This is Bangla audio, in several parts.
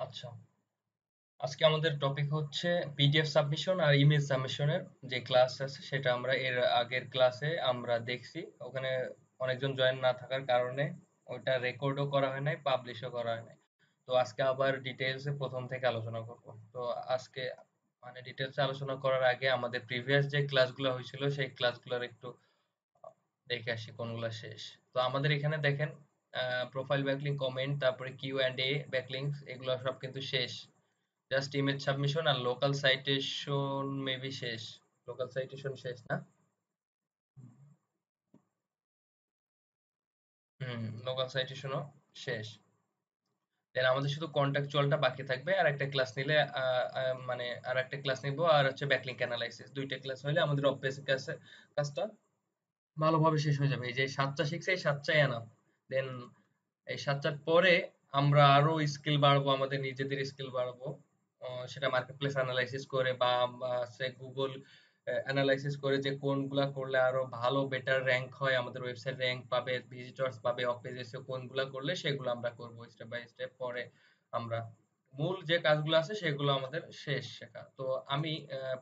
আচ্ছা। আজকে আমাদের টপিক হচ্ছে পিডিএফ সাবমিশন আর ইমেজ সাবমিশনের যে ক্লাস আছে, সেটা আমরা এর আগের ক্লাসে আমরা দেখছি। ওখানে অনেকজন জয়েন না থাকার কারণে ওইটা রেকর্ডও করা হয় নাই পাবলিশও করা হয় নাই। তো আজকে আবার ডিটেইলসে প্রথম থেকে আলোচনা করব। তো আজকে মানে ডিটেইলসে আলোচনা করার আগে আমাদের প্রিভিয়াস যে ক্লাসগুলো হয়েছিল, সেই ক্লাসগুলোর একটু দেখে আসি কোনগুলো শেষ। তো আমাদের এখানে দেখেন প্রোফাইল ব্যাকলিং কমেন্ট তারপরে কিউ অ্যান্ড এ ব্যাকলিংস এগুলো সব কিন্তু শেষ। জাস্ট ইমেজ সাবমিশন আর লোকাল সাইটেশন মেবি শেষ। লোকাল সাইটেশন শেষ না? হুম লোকাল সাইটেশনও শেষ। দেন আমাদের শুধু কন্টাকচুয়ালটা বাকি থাকবে, আর একটা ক্লাস নিলে মানে আর একটা ক্লাস নিব, আর হচ্ছে ব্যাকলিংক অ্যানালাইসিস দুইটা ক্লাস হলে আমাদের অফ বেসিক কাজটা ভালোভাবে শেষ হয়ে যাবে। এই যে সাতটা শিখছে, এই সাতটাই এনাফ দেন এই সাতটার পরে আমরা আরও স্কিল বাড়বো, আমাদের নিজেদের স্কিল বাড়বো। সেটা মার্কেট প্লেস অ্যানালাইসিস করে বা সে গুগল অ্যানালাইসিস করে যে কোনগুলা করলে আরও ভালো বেটার র্যাঙ্ক হয়, আমাদের ওয়েবসাইট র্যাঙ্ক পাবে ভিজিটরস পাবে অফ পেজ কোনগুলা করলে সেগুলো আমরা করব স্টেপ বাই স্টেপ পরে আমরা মূল যে কাজগুলো আছে সেগুলো আমাদের শেষ শেখা। তো আমি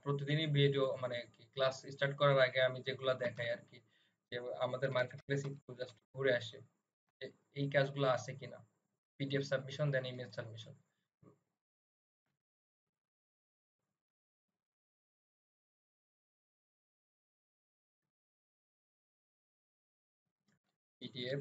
প্রতিদিনই ভিডিও মানে ক্লাস স্টার্ট করার আগে আমি যেগুলো দেখাই আর কি আমাদের মার্কেট প্লেস ঘুরে আসে। এই কাজগুলো আছে কিনা? PDF submission then image submission PDF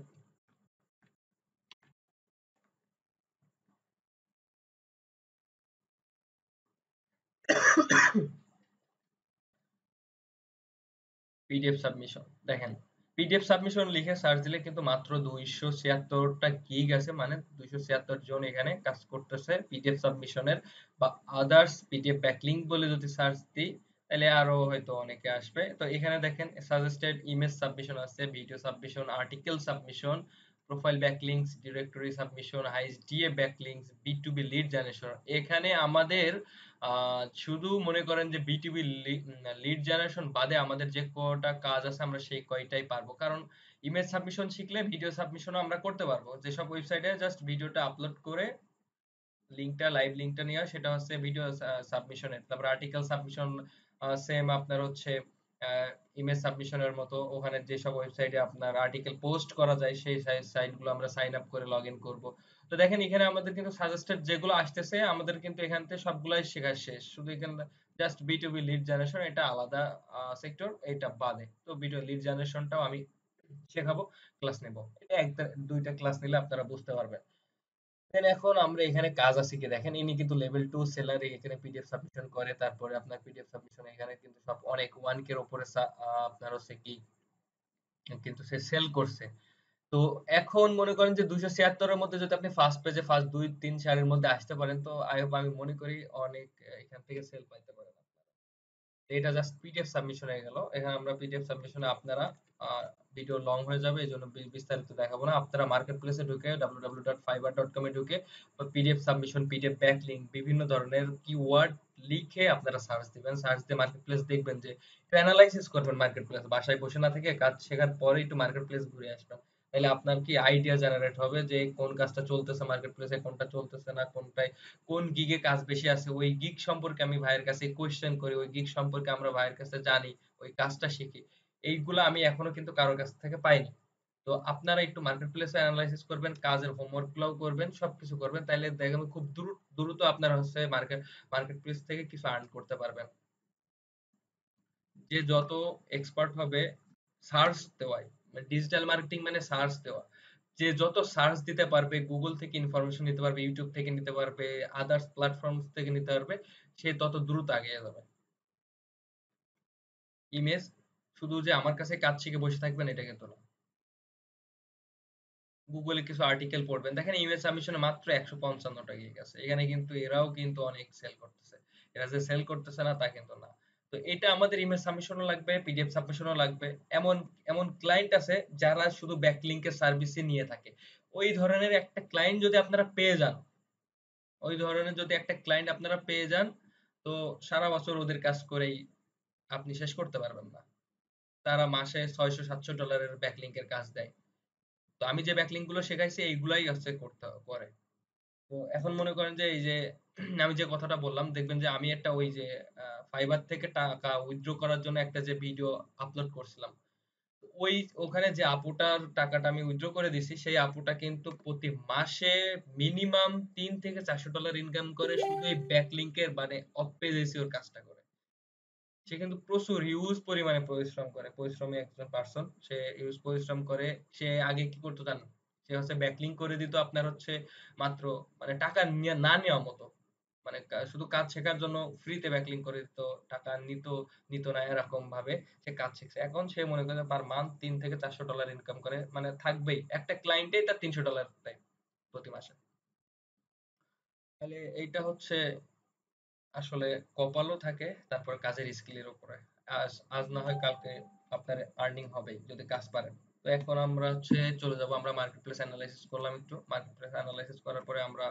PDF submission দেখেন। পিডিএফ সাবমিশন লিখে সার্চ দিলে কিন্তু মাত্র দুইশো ছিয়াত্তরটা গিগ আছে মানে দুইশো ছিয়াত্তর জন এখানে কাজ করতেছে পিডিএফ সাবমিশনের বা আদার্স পিডিএফ ব্যাকলিংক বলে যদি সার্চ দিই, তাহলে আরও হয়তো অনেকে আসবে। তো এখানে দেখেন সাজেস্টেড ইমেজ সাবমিশন আছে video submission article submission profile backlinks directory submission highs DA backlinks B to B lead generation এখানে আমাদের শুধু মনে করেন যে বিটিভি লিড জেনারেশন বাদে আমাদের যে কটা কাজ আছে আমরা সেই কয়টাই পারব। কারণ ইমেজ সাবমিশন শিখলে ভিডিও ও আমরা করতে পারব। যেসব ওয়েবসাইটে জাস্ট ভিডিওটা আপলোড করে লিঙ্কটা লাইভ লিংকটা নিয়ে সেটা হচ্ছে ভিডিও সাবমিশনের তারপর আর্টিকেল সাবমিশন সেম আপনার হচ্ছে ইমেজ সাবমিশনের মতো ওখানে যেসব ওয়েবসাইটে আপনার আর্টিকেল পোস্ট করা যায়, সেই সাইটগুলো আমরা সাইন আপ করে লগ ইন করব। তো দেখেন, এখানে আমাদের কিন্তু সাজেস্টেড যেগুলো আসতেছে, আমাদের কিন্তু এখান থেকে সবগুলাই শেখা শেষ। শুধু এখানে just B to B lead generation এটা আলাদা সেক্টর এটা বাদে। তো ভিডিও লিড জেনারেশনটাও আমি শেখাবো ক্লাস নেব। এটা একটা, দুইটা ক্লাস নিলে আপনারা বুঝতে পারবেন। দেন এখন আমরা এখানে কাজ আছে কি? দেখেন, ইনি কিন্তু লেভেল টু সেলার এখানে পিডিএফ সাবমিশন করে, তারপরে আপনার পিডিএফ সাবমিশন এখানে কিন্তু সব অনেক ওয়ান কে উপরে আপনার হচ্ছে কি, কিন্তু সে সেল করছে। তো এখন মনে করেন যে দুইশো ছিয়াত্তরের মধ্যে যদি আপনি ফার্স্ট পেজে ফার্স্ট দুই, তিন চারের মধ্যে আসতে পারেন, তো আমি মনে করি অনেক এখান থেকে সেল পাইতে পারেন আপনারা। এটা জাস্ট পিডিএফ সাবমিশন হয়ে গেল। এখানে আমরা পিডিএফ সাবমিশনে আপনারা ভিডিও লং হয়ে যাবে এই জন্য বিস্তারিত দেখাবো না। আপনারা মার্কেট প্লেসে ঢুকে www.fiverr.com এ ঢুকে পিডিএফ সাবমিশন পিডিএফ ব্যাকলিংক বিভিন্ন ধরনের কিওয়ার্ড লিখে আপনারা সার্চ দিবেন। সার্চ দিয়ে মার্কেট প্লেস দেখবেন যে একটু অ্যানালাইসিস করবেন মার্কেট প্লেস বাসায় বসে না থেকে কাজ শেখার পরে একটু মার্কেট প্লেস ঘুরে আসবেন। তাহলে আপনার কি আইডিয়া জেনারেট হবে যে কোন কাজটা চলতেছে মার্কেট প্লেসে কোনটা চলতেছে না, কোনটায়, কোন গিগে কাজ বেশি আছে? ওই গিগ সম্পর্কে আমি ভাইয়ের কাছে কোয়েশ্চেন করি, ওই গিগ সম্পর্কে আমরা ভাইয়ের কাছে জানি, ওই কাজটা শিখি। এইগুলো আমি এখনও কিন্তু কারোর কাছ থেকে পাইনি। তো আপনারা একটু মার্কেট প্লেসে অ্যানালাইসিস করবেন, কাজের হোমওয়ার্ক গুলাও করবেন, সবকিছু করবেন, তাইলে দেখবেন খুব দ্রুত আপনারা হচ্ছে মার্কেট মার্কেট প্লেস থেকে কিছু আর্ন করতে পারবেন। যে যত এক্সপার্ট হবে সার্চ দেওয়ায় ডিজিটাল মার্কেটিং মানে সার্চ দেওয়া। যে যত সার্চ দিতে পারবে গুগল থেকে ইনফরমেশন নিতে পারবে ইউটিউব থেকে নিতে পারবে আদার্স প্ল্যাটফর্ম থেকে নিতে পারবে, সে তত দ্রুত এগিয়ে যাবে। ইমেজ শুধু যে আমার কাছে কাজ শিখে বসে থাকবেন, এটা কিন্তু না। গুগলে কিছু আর্টিকেল পড়বেন। দেখেন ইমেজ সাবমিশনে মাত্র একশো পঞ্চান্নটা গিয়ে গেছে এখানে কিন্তু এরাও কিন্তু অনেক সেল করতেছে। এরা যে সেল করতেছে না, তা কিন্তু না। তো এটা আমাদের ইমেজ সাবমিশনও লাগবে পিডিএফ সাবমিশনও লাগবে। এমন এমন ক্লায়েন্ট আছে যারা শুধু ব্যাকলিংকের সার্ভিসই নিয়ে থাকে। ওই ধরনের একটা ক্লায়েন্ট যদি আপনারা পেয়ে যান, ওই ধরনের যদি একটা ক্লায়েন্ট আপনারা পেয়ে যান, তো সারা বছর ওদের কাজ করেই আপনি শেষ করতে পারবেন না। তারা মাসে ছয়শো, সাতশো ডলারের ব্যাকলিংকের কাজ দেয়। তো আমি যে ব্যাকলিংকগুলো শেখাইছি, এইগুলাই হচ্ছে করতে করে। তো এখন মনে করেন যে এই যে আমি যে কথাটা বললাম, দেখবেন যে আমি একটা ওই যে ফাইবার থেকে টাকা উইথড্র করার জন্য একটা যে ভিডিও আপলোড করছিলাম, ওই ওখানে যে আপুটার টাকাটা আমি উইথড্র করে দিছি, সেই আপুটা কিন্তু প্রতি মাসে মিনিমাম তিন থেকে চারশো ডলার ইনকাম করে শুধু এই ব্যাকলিংকের মানে অফ পেজ এসিওর কাজটা করে। সে কিন্তু প্রচুর হিউজ পরিমাণে পরিশ্রম করে, পরিশ্রমী একজন পার্সন সে হিউজ পরিশ্রম করে, সে আগে কি করতো জানেন? সে হচ্ছে ব্যাকলিং করে দিত আপনার হচ্ছে মাত্র মানে টাকা না নেওয়া মতো। মানে শুধু কাজ শেখার জন্য ফ্রিতে ব্যাকলিং করে দিত, টাকা নিত নিত না এরকম ভাবে সে কাজ শিখছে। এখন সে মনে করে পার মান্থ তিন থেকে চারশো ডলার ইনকাম করে মানে থাকবেই। একটা ক্লায়েন্টেই তার তিনশো ডলার দেয় প্রতি মাসে। তাহলে এইটা হচ্ছে আসলে কপালও থাকে, তারপর কাজের স্কিলের উপরে। আজ আজ না হয় কালকে আপনার আর্নিং হবে যদি কাজ পারেন। তো এখন আমরা হচ্ছে চলে যাব, আমরা মার্কেট প্লেস অ্যানালাইসিস করলাম একটু। মার্কেট প্লেস অ্যানালাইসিস করার পরে আমরা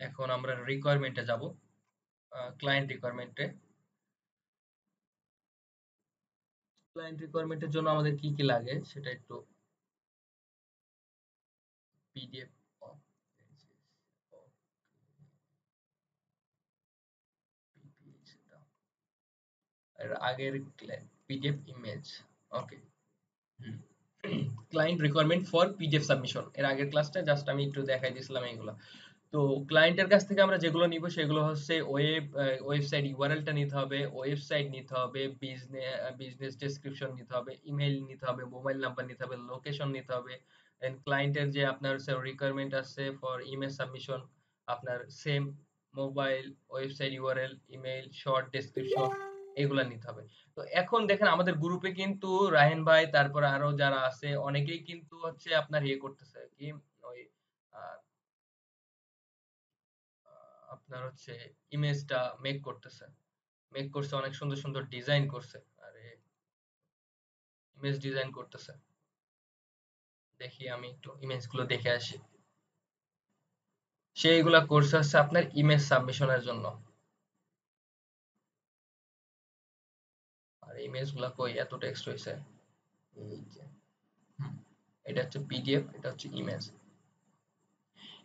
এখন আমরা রিকোয়ারমেন্টে যাব ক্লায়েন্ট রিকোয়ারমেন্টে ক্লায়েন্ট রিকোয়ারমেন্টের জন্য আমাদের কি কি লাগে, সেটা একটু পিডিএফ এর আগের PDF image okay client requirement for PDF submission এর আগের ক্লাসটা জাস্ট আমি একটু দেখাই দিয়েছিলাম এগুলো তো ক্লায়েন্টের কাছ থেকে আমরা যেগুলো নিব সেগুলো হচ্ছে ওয়েব ওয়েবসাইট ইউআরএলটা নিতে হবে ওয়েবসাইট নিতে হবে বিজনেস বিজনেস ডেসক্রিপশন নিতে হবে ইমেইল নিতে হবে মোবাইল নাম্বার নিতে হবে লোকেশন নিতে হবে। এন্ড ক্লায়েন্টের যে আপনার রিকোয়ারমেন্ট আছে ফর ইমেল সাবমিশন আপনার same mobile website URL email short description এগুলা নিতে হবে। তো এখন দেখেন আমাদের গ্রুপে কিন্তু রাহেন ভাই, তারপর আরও যারা আছে, অনেকেই কিন্তু হচ্ছে আপনার ইয়ে করতেছে কি, ওই আপনার হচ্ছে ইমেজটা মেক করতেছে। মেক করছে, অনেক সুন্দর সুন্দর ডিজাইন করছে। আরে ইমেজ ডিজাইন করতেছে। দেখি আমি একটু ইমেজগুলো দেখে আসি। সে এগুলা করছে হচ্ছে আপনার ইমেজ সাবমিশনের জন্য। ইমেজগুলো কই? এত টেক্সট হয়েছে এই যে। এটা হচ্ছে পিডিএফ এটা হচ্ছে ইমেজ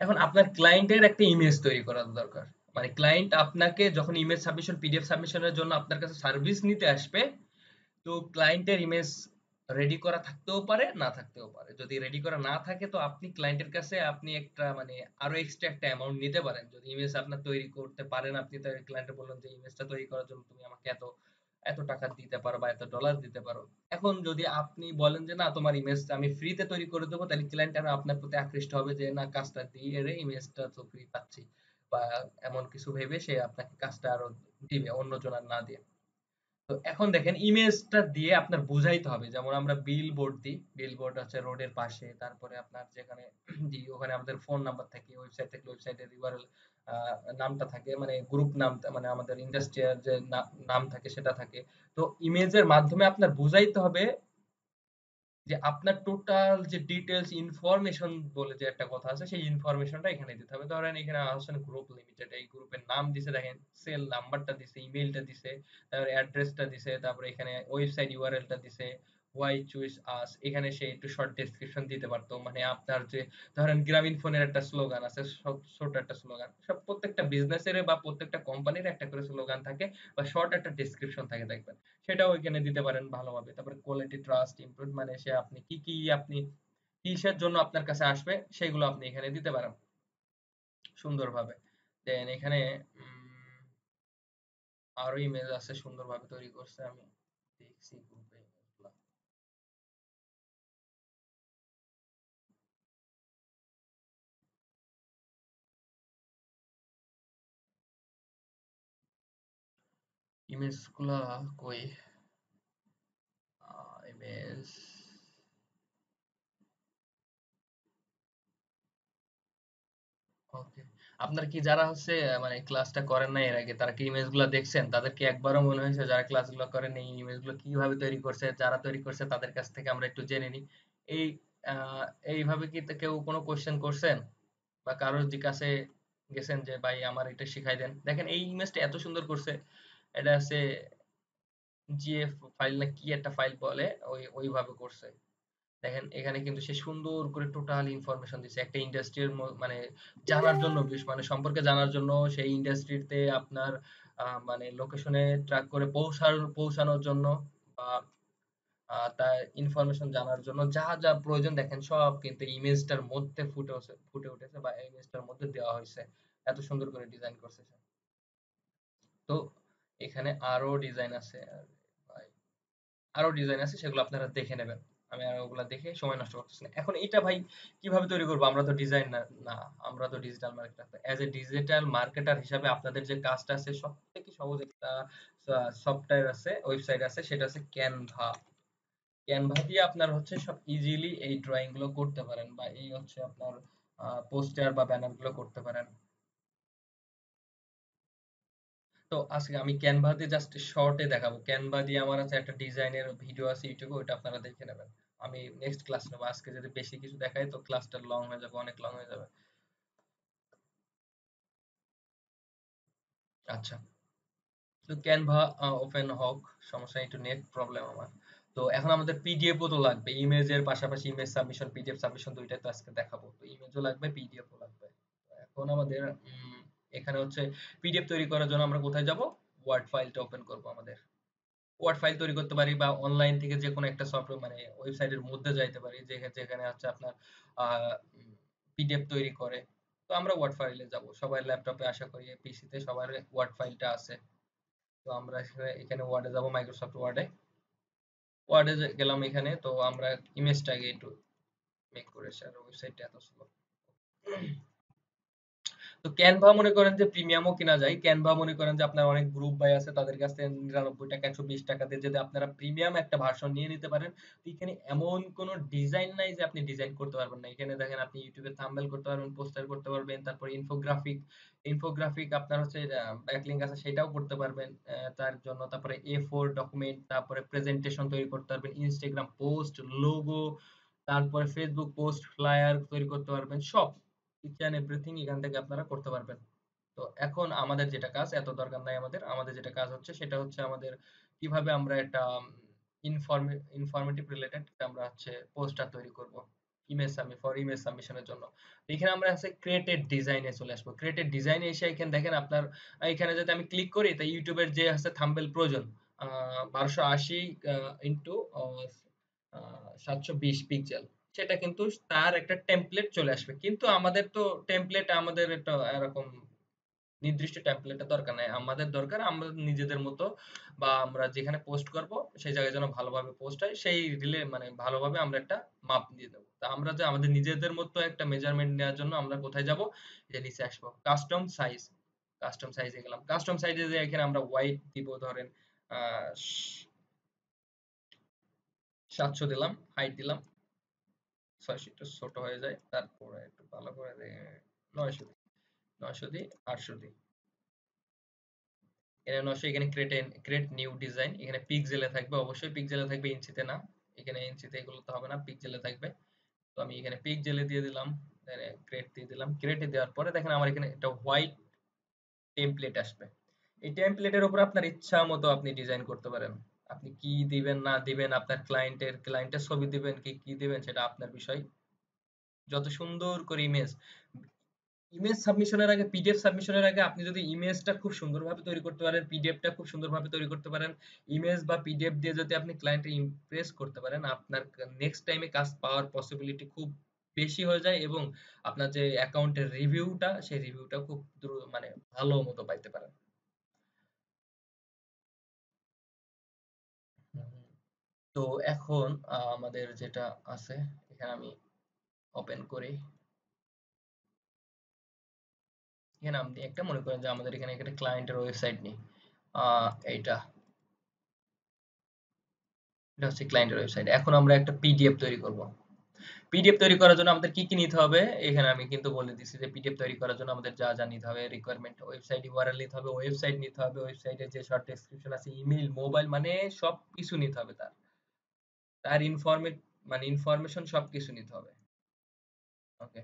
এখন আপনার ক্লায়েন্টের একটা ইমেজ তৈরি করা দরকার। মানে ক্লায়েন্ট আপনাকে যখন ইমেজ সাবমিশন পিডিএফ সাবমিশনের জন্য আপনার কাছে সার্ভিস নিতে আসবে, তো ক্লায়েন্টের ইমেজ রেডি করা থাকতেও পারে, না থাকতেও পারে। যদি রেডি করা না থাকে, তো আপনি ক্লায়েন্টের কাছে আপনি একটা মানে আরও এক্সট্রা একটা অ্যামাউন্ট নিতে পারেন। যদি ইমেজ আপনার তৈরি করতে পারেন, আপনি তার ক্লায়েন্টে বললেন যে ইমেজটা তৈরি করার জন্য তুমি আমাকে এত এত টাকা দিতে পারো বা এত ডলার দিতে পারো। এখন যদি আপনি বলেন যে, না, তোমার ইমেজটা আমি ফ্রিতে তৈরি করে দেবো, তাহলে ক্লায়েন্ট আরও আপনার প্রতি আকৃষ্ট হবে যে, না, কাজটা দিয়ে ইমেজটা তো ফ্রি পাচ্ছি। বা এমন কিছু ভেবে সে আপনাকে কাজটা আরও দিবে অন্য জনের না দিয়ে। তো এখন দেখেন ইমেজটা দিয়ে আপনার বুঝাইতে হবে। যেমন আমরা বিল বোর্ড দিই বিল বোর্ড আছে রোডের পাশে, তারপরে আপনার যেখানে দিই ওখানে আমাদের ফোন নাম্বার থাকে ওয়েবসাইট থেকে ওয়েবসাইটের ইউআরএল নামটা থাকে মানে গ্রুপ নাম মানে আমাদের ইন্ডাস্ট্রিয়াল যে নাম থাকে সেটা থাকে। তো ইমেজের মাধ্যমে আপনার বুঝাইতে হবে যে আপনার টোটাল যে ডিটেলস ইনফরমেশন বলে যে একটা কথা আছে, সেই ইনফরমেশনটা এখানে দিতে হবে। ধরেন এখানে আহসান গ্রুপ লিমিটেড এই গ্রুপের নাম দিছে, দেখেন সেল নাম্বারটা দিছে ইমেলটা দিছে, তারপরে অ্যাড্রেসটা দিছে, তারপরে এখানে ওয়েবসাইট ইউআরএলটা দিছে ওয়াই চুইস আস এখানে সে একটু শর্ট ডেসক্রিপশন দিতে পারতো। মানে আপনার যে, ধরেন গ্রামীণ ফোনের একটা স্লোগান আছে, ছোট একটা স্লোগান সব প্রত্যেকটা বিজনেসের বা প্রত্যেকটা কোম্পানির একটা করে স্লোগান থাকে বা শর্ট একটা ডেসক্রিপশন থাকে, দেখবেন। সেটাও এখানে দিতে পারেন ভালোভাবে। তারপরে কোয়ালিটি ট্রাস্ট ইমপ্রুভ মানে সে আপনি কি কি আপনি কিসের জন্য আপনার কাছে আসবে, সেগুলো আপনি এখানে দিতে পারেন। সুন্দরভাবে। দেন এখানে আরও ইমেজ আছে সুন্দরভাবে তৈরি করছে, আমি দেখছি। ইমেজগুলা কই ইমেজ আপনার কি যারা হচ্ছে মানে ক্লাসটা করেন না এর আগে, তারা কি ইমেজগুলো দেখছেন? তাদের কি একবারও মনে হয়েছে যারা ক্লাসগুলো করেন এই ইমেজগুলো কীভাবে তৈরি করছে, যারা তৈরি করছে তাদের কাছ থেকে আমরা একটু জেনে নিই। এই এইভাবে কি কেউ কোনো কোশ্চেন করছেন? বা কারোর জিজ্ঞাসে গেছেন যে, ভাই, আমার এটা শিখাই দেন। দেখেন, এই ইমেজটা এত সুন্দর করছে এটা আছে জিএফ ফাইল না কি একটা ফাইল বলে, ওই, ওইভাবে করছে। দেখেন, এখানে কিন্তু সে সুন্দর করে টোটাল ইনফরমেশন দিচ্ছে একটা ইন্ডাস্ট্রির মানে জানার জন্য বেশ মানে সম্পর্কে জানার জন্য সেই ইন্ডাস্ট্রিতে আপনার মানে লোকেশনে ট্র্যাক করে পৌঁছার, পৌঁছানোর জন্য বা তার ইনফরমেশন জানার জন্য যা যা প্রয়োজন, দেখেন, সব কিন্তু ইমেজটার মধ্যে ফুটে ফুটে উঠেছে বা ইমেজটার মধ্যে দেওয়া হয়েছে। এত সুন্দর করে ডিজাইন করছে তো এখানে আরও ডিজাইন আছে, আরও ডিজাইন আছে, সেগুলো আপনারা দেখে নেবেন। আমি আর ওগুলা দেখে সময় নষ্ট করতেছি না। এখন এটা ভাই কীভাবে তৈরি করব? আমরা তো ডিজাইন না আমরা তো digital marketer as a digital marketer হিসাবে আপনাদের যে কাজটা আছে সব থেকে সহজ একটা সফটওয়্যার আছে ওয়েবসাইট আছে, সেটা আছে ক্যানভা ক্যানভা দিয়ে আপনার হচ্ছে সব ইজিলি এই ড্রয়িংগুলো করতে পারেন, বা এই হচ্ছে আপনার পোস্টার বা ব্যানারগুলো করতে পারেন। তো আজকে আমি ক্যানভা দিয়ে জাস্ট শর্টে দেখাবো। ক্যানভা দিয়ে আমার আছে একটা ডিজাইনের ভিডিও আছে ইউটিউবে ওটা আপনারা দেখে নেবেন। আমি নেক্সট ক্লাস নেব। আজকে যদি বেশি কিছু দেখাই তো ক্লাসটা লং হয়ে যাবে, অনেক লং হয়ে যাবে। আচ্ছা। তো ক্যানভা ওপেন হোক, সমস্যা একটু নেট প্রবলেম আমার। তো এখন আমাদের পিডিএফ ও তো লাগবে। ইমেজের পাশাপাশি ইমেজ সাবমিশন পিডিএফ সাবমিশন দুইটাই তো আজকে দেখাবো। তো ইমেজও লাগবে পিডিএফ ও লাগবে। এখন আমাদের এখানে হচ্ছে পিডিএফ তৈরি করার জন্য আমরা কোথায় যাব? ওয়ার্ড ফাইলটা ওপেন করব আমাদের। ওয়ার্ড ফাইল তৈরি করতে পারি বা অনলাইন থেকে যে কোনো একটা সফটওয়্যার মানে ওয়েবসাইটের মধ্যে যাইতে পারি যেখানে হচ্ছে আপনার পিডিএফ তৈরি করে। তো আমরা ওয়ার্ড ফাইলে যাব। সবাই ল্যাপটপে আশা করি পিসিতে সবার ওয়ার্ড ফাইলটা আছে। তো আমরা এখানে ওয়ার্ডে যাব মাইক্রোসফট ওয়ার্ডে ওয়ার্ডে গেলাম এখানে, তো আমরা ইমেজটাকে একটু মেক করে ওয়েবসাইটটা এত স্লো তো ক্যানভা মনে করেন যে প্রিমিয়ামও কিনা যায়। ক্যানভা মনে করেন যে আপনার অনেক গ্রুপ বাই আছে, তাদের কাছে নিরানব্বই টাকা, একশো বিশ টাকা দিয়ে যদি আপনারা প্রিমিয়াম একটা ভার্সন নিয়ে নিতে পারেন এখানে এমন কোনো ডিজাইন নাই যে আপনি ডিজাইন করতে পারবেন না। এখানে দেখেন আপনি ইউটিউবে থাম্বনেল করতে পারবেন পোস্টার করতে পারবেন, তারপর ইনফোগ্রাফিক ইনফোগ্রাফিক আপনার হচ্ছে ব্যাকলিংক আছে, সেটাও করতে পারবেন তার জন্য তারপরে এ ফোর ডকুমেন্ট তারপরে প্রেজেন্টেশন তৈরি করতে পারবেন ইনস্টাগ্রাম পোস্ট লোগো তারপরে ফেসবুক পোস্ট ফ্লায়ার তৈরি করতে পারবেন, সব। ইচ এভরিথিং এখান থেকে আপনারা করতে পারবেন। তো এখন আমাদের যেটা কাজ, এত দরকার নাই আমাদের। আমাদের যেটা কাজ হচ্ছে, সেটা হচ্ছে আমাদের কীভাবে আমরা একটা রিলেটেড আমরা হচ্ছে পোস্টার তৈরি করব ইমেজ ফর ইমেজ সাবমিশনের জন্য। এখানে আমরা আছে ক্রিয়েটেড ডিজাইনে চলে আসব। ক্রিয়েটেড ডিজাইনে এসে এখানে দেখেন আপনার এখানে যদি আমি ক্লিক করি তাই ইউটিউবের যে আছে থাম্বেল প্রয়োজন বারোশো আশি ইন্টু সাতশো বিশ পিক্সেল সেটা কিন্তু তার একটা টেমপ্লেট চলে আসবে। কিন্তু আমাদের তো টেমপ্লেট আমাদের একটা এরকম নির্দিষ্ট টেমপ্লেটের দরকার নাই। আমাদের দরকার আমরা নিজেদের মতো বা আমরা যেখানে পোস্ট করব, সেই জায়গায় যেন ভালোভাবে পোস্ট হয়, সেই রিলে মানে ভালোভাবে আমরা একটা মাপ দিয়ে দেবো। তা আমরা যে আমাদের নিজেদের মতো একটা মেজারমেন্ট নেওয়ার জন্য আমরা কোথায় যাব? যে নিচে আসব। কাস্টম সাইজ কাস্টম সাইজে গেলাম। কাস্টম সাইজে যে এখানে আমরা হোয়াইট দিব, ধরেন সাতশো দিলাম হাইট দিলাম। ছয়শো একটু ছোট হয়ে যায়, তারপরে একটু ভালো করে নয়শো দিই নয়শো দিই, আটশো দিই। এখানে নয়শো, এখানে ক্রিয়েট ক্রিয়েট নিউ ডিজাইন এখানে পিক্সেলে থাকবে, অবশ্যই পিক্সেলে থাকবে ইঞ্চিতে না, এখানে ইঞ্চিতে এগুলো তো হবে না পিক্সেলে থাকবে। তো আমি এখানে পিক্সেলে দিয়ে দিলাম ক্রিয়েট দিয়ে দিলাম ক্রিয়েটে দেওয়ার পরে দেখেন আমার এখানে একটা হোয়াইট টেমপ্লেট আসবে। এই টেমপ্লেটের উপর আপনার ইচ্ছা মতো আপনি ডিজাইন করতে পারেন। আপনি কি দিবেন, না দিবেন, আপনার ক্লায়েন্টের ক্লায়েন্টের ছবি দিবেন কি কি দিবেন সেটা আপনার বিষয়। যত সুন্দর করে ইমেজ ইমেজ সাবমিশনের আগে পিডিএফ সাবমিশনের আগে আপনি যদি ইমেজটা খুব সুন্দরভাবে তৈরি করতে পারেন পিডিএফটা খুব সুন্দরভাবে তৈরি করতে পারেন ইমেজ বা পিডিএফ দিয়ে যদি আপনি ক্লায়েন্টকে ইমপ্রেস করতে পারেন, আপনার নেক্সট টাইমে কাজ পাওয়ার পসিবিলিটি খুব বেশি হয়ে যায় এবং আপনার যে অ্যাকাউন্টের রিভিউটা সেই রিভিউটা খুব মানে ভালো মতো পাইতে পারেন। তো এখন আমাদের যেটা আছে, এখানে আমি ওপেন করি। এখানে আপনি একটা মনে করেন যে আমাদের এখানে একটা ক্লায়েন্টের ওয়েবসাইট নেই। এইটা। এটা হচ্ছে ক্লায়েন্টের ওয়েবসাইট এখন আমরা একটা পিডিএফ তৈরি করব। পিডিএফ তৈরি করার জন্য আমাদের কি কি নিতে হবে? এখানে আমি কিন্তু বলে দিচ্ছি যে পিডিএফ তৈরি করার জন্য আমাদের যা যা নিতে হবে রিকোয়ারমেন্ট ওয়েবসাইট ইউআরএল নিতে হবে ওয়েবসাইট নিতে হবে ওয়েবসাইটে যে শর্ট ডেসক্রিপশন আছে ইমেল মোবাইল মানে সব কিছু নিতে হবে তার। তার ইনফরমেট মানে ইনফরমেশন সবকিছু নিতে হবে। ওকে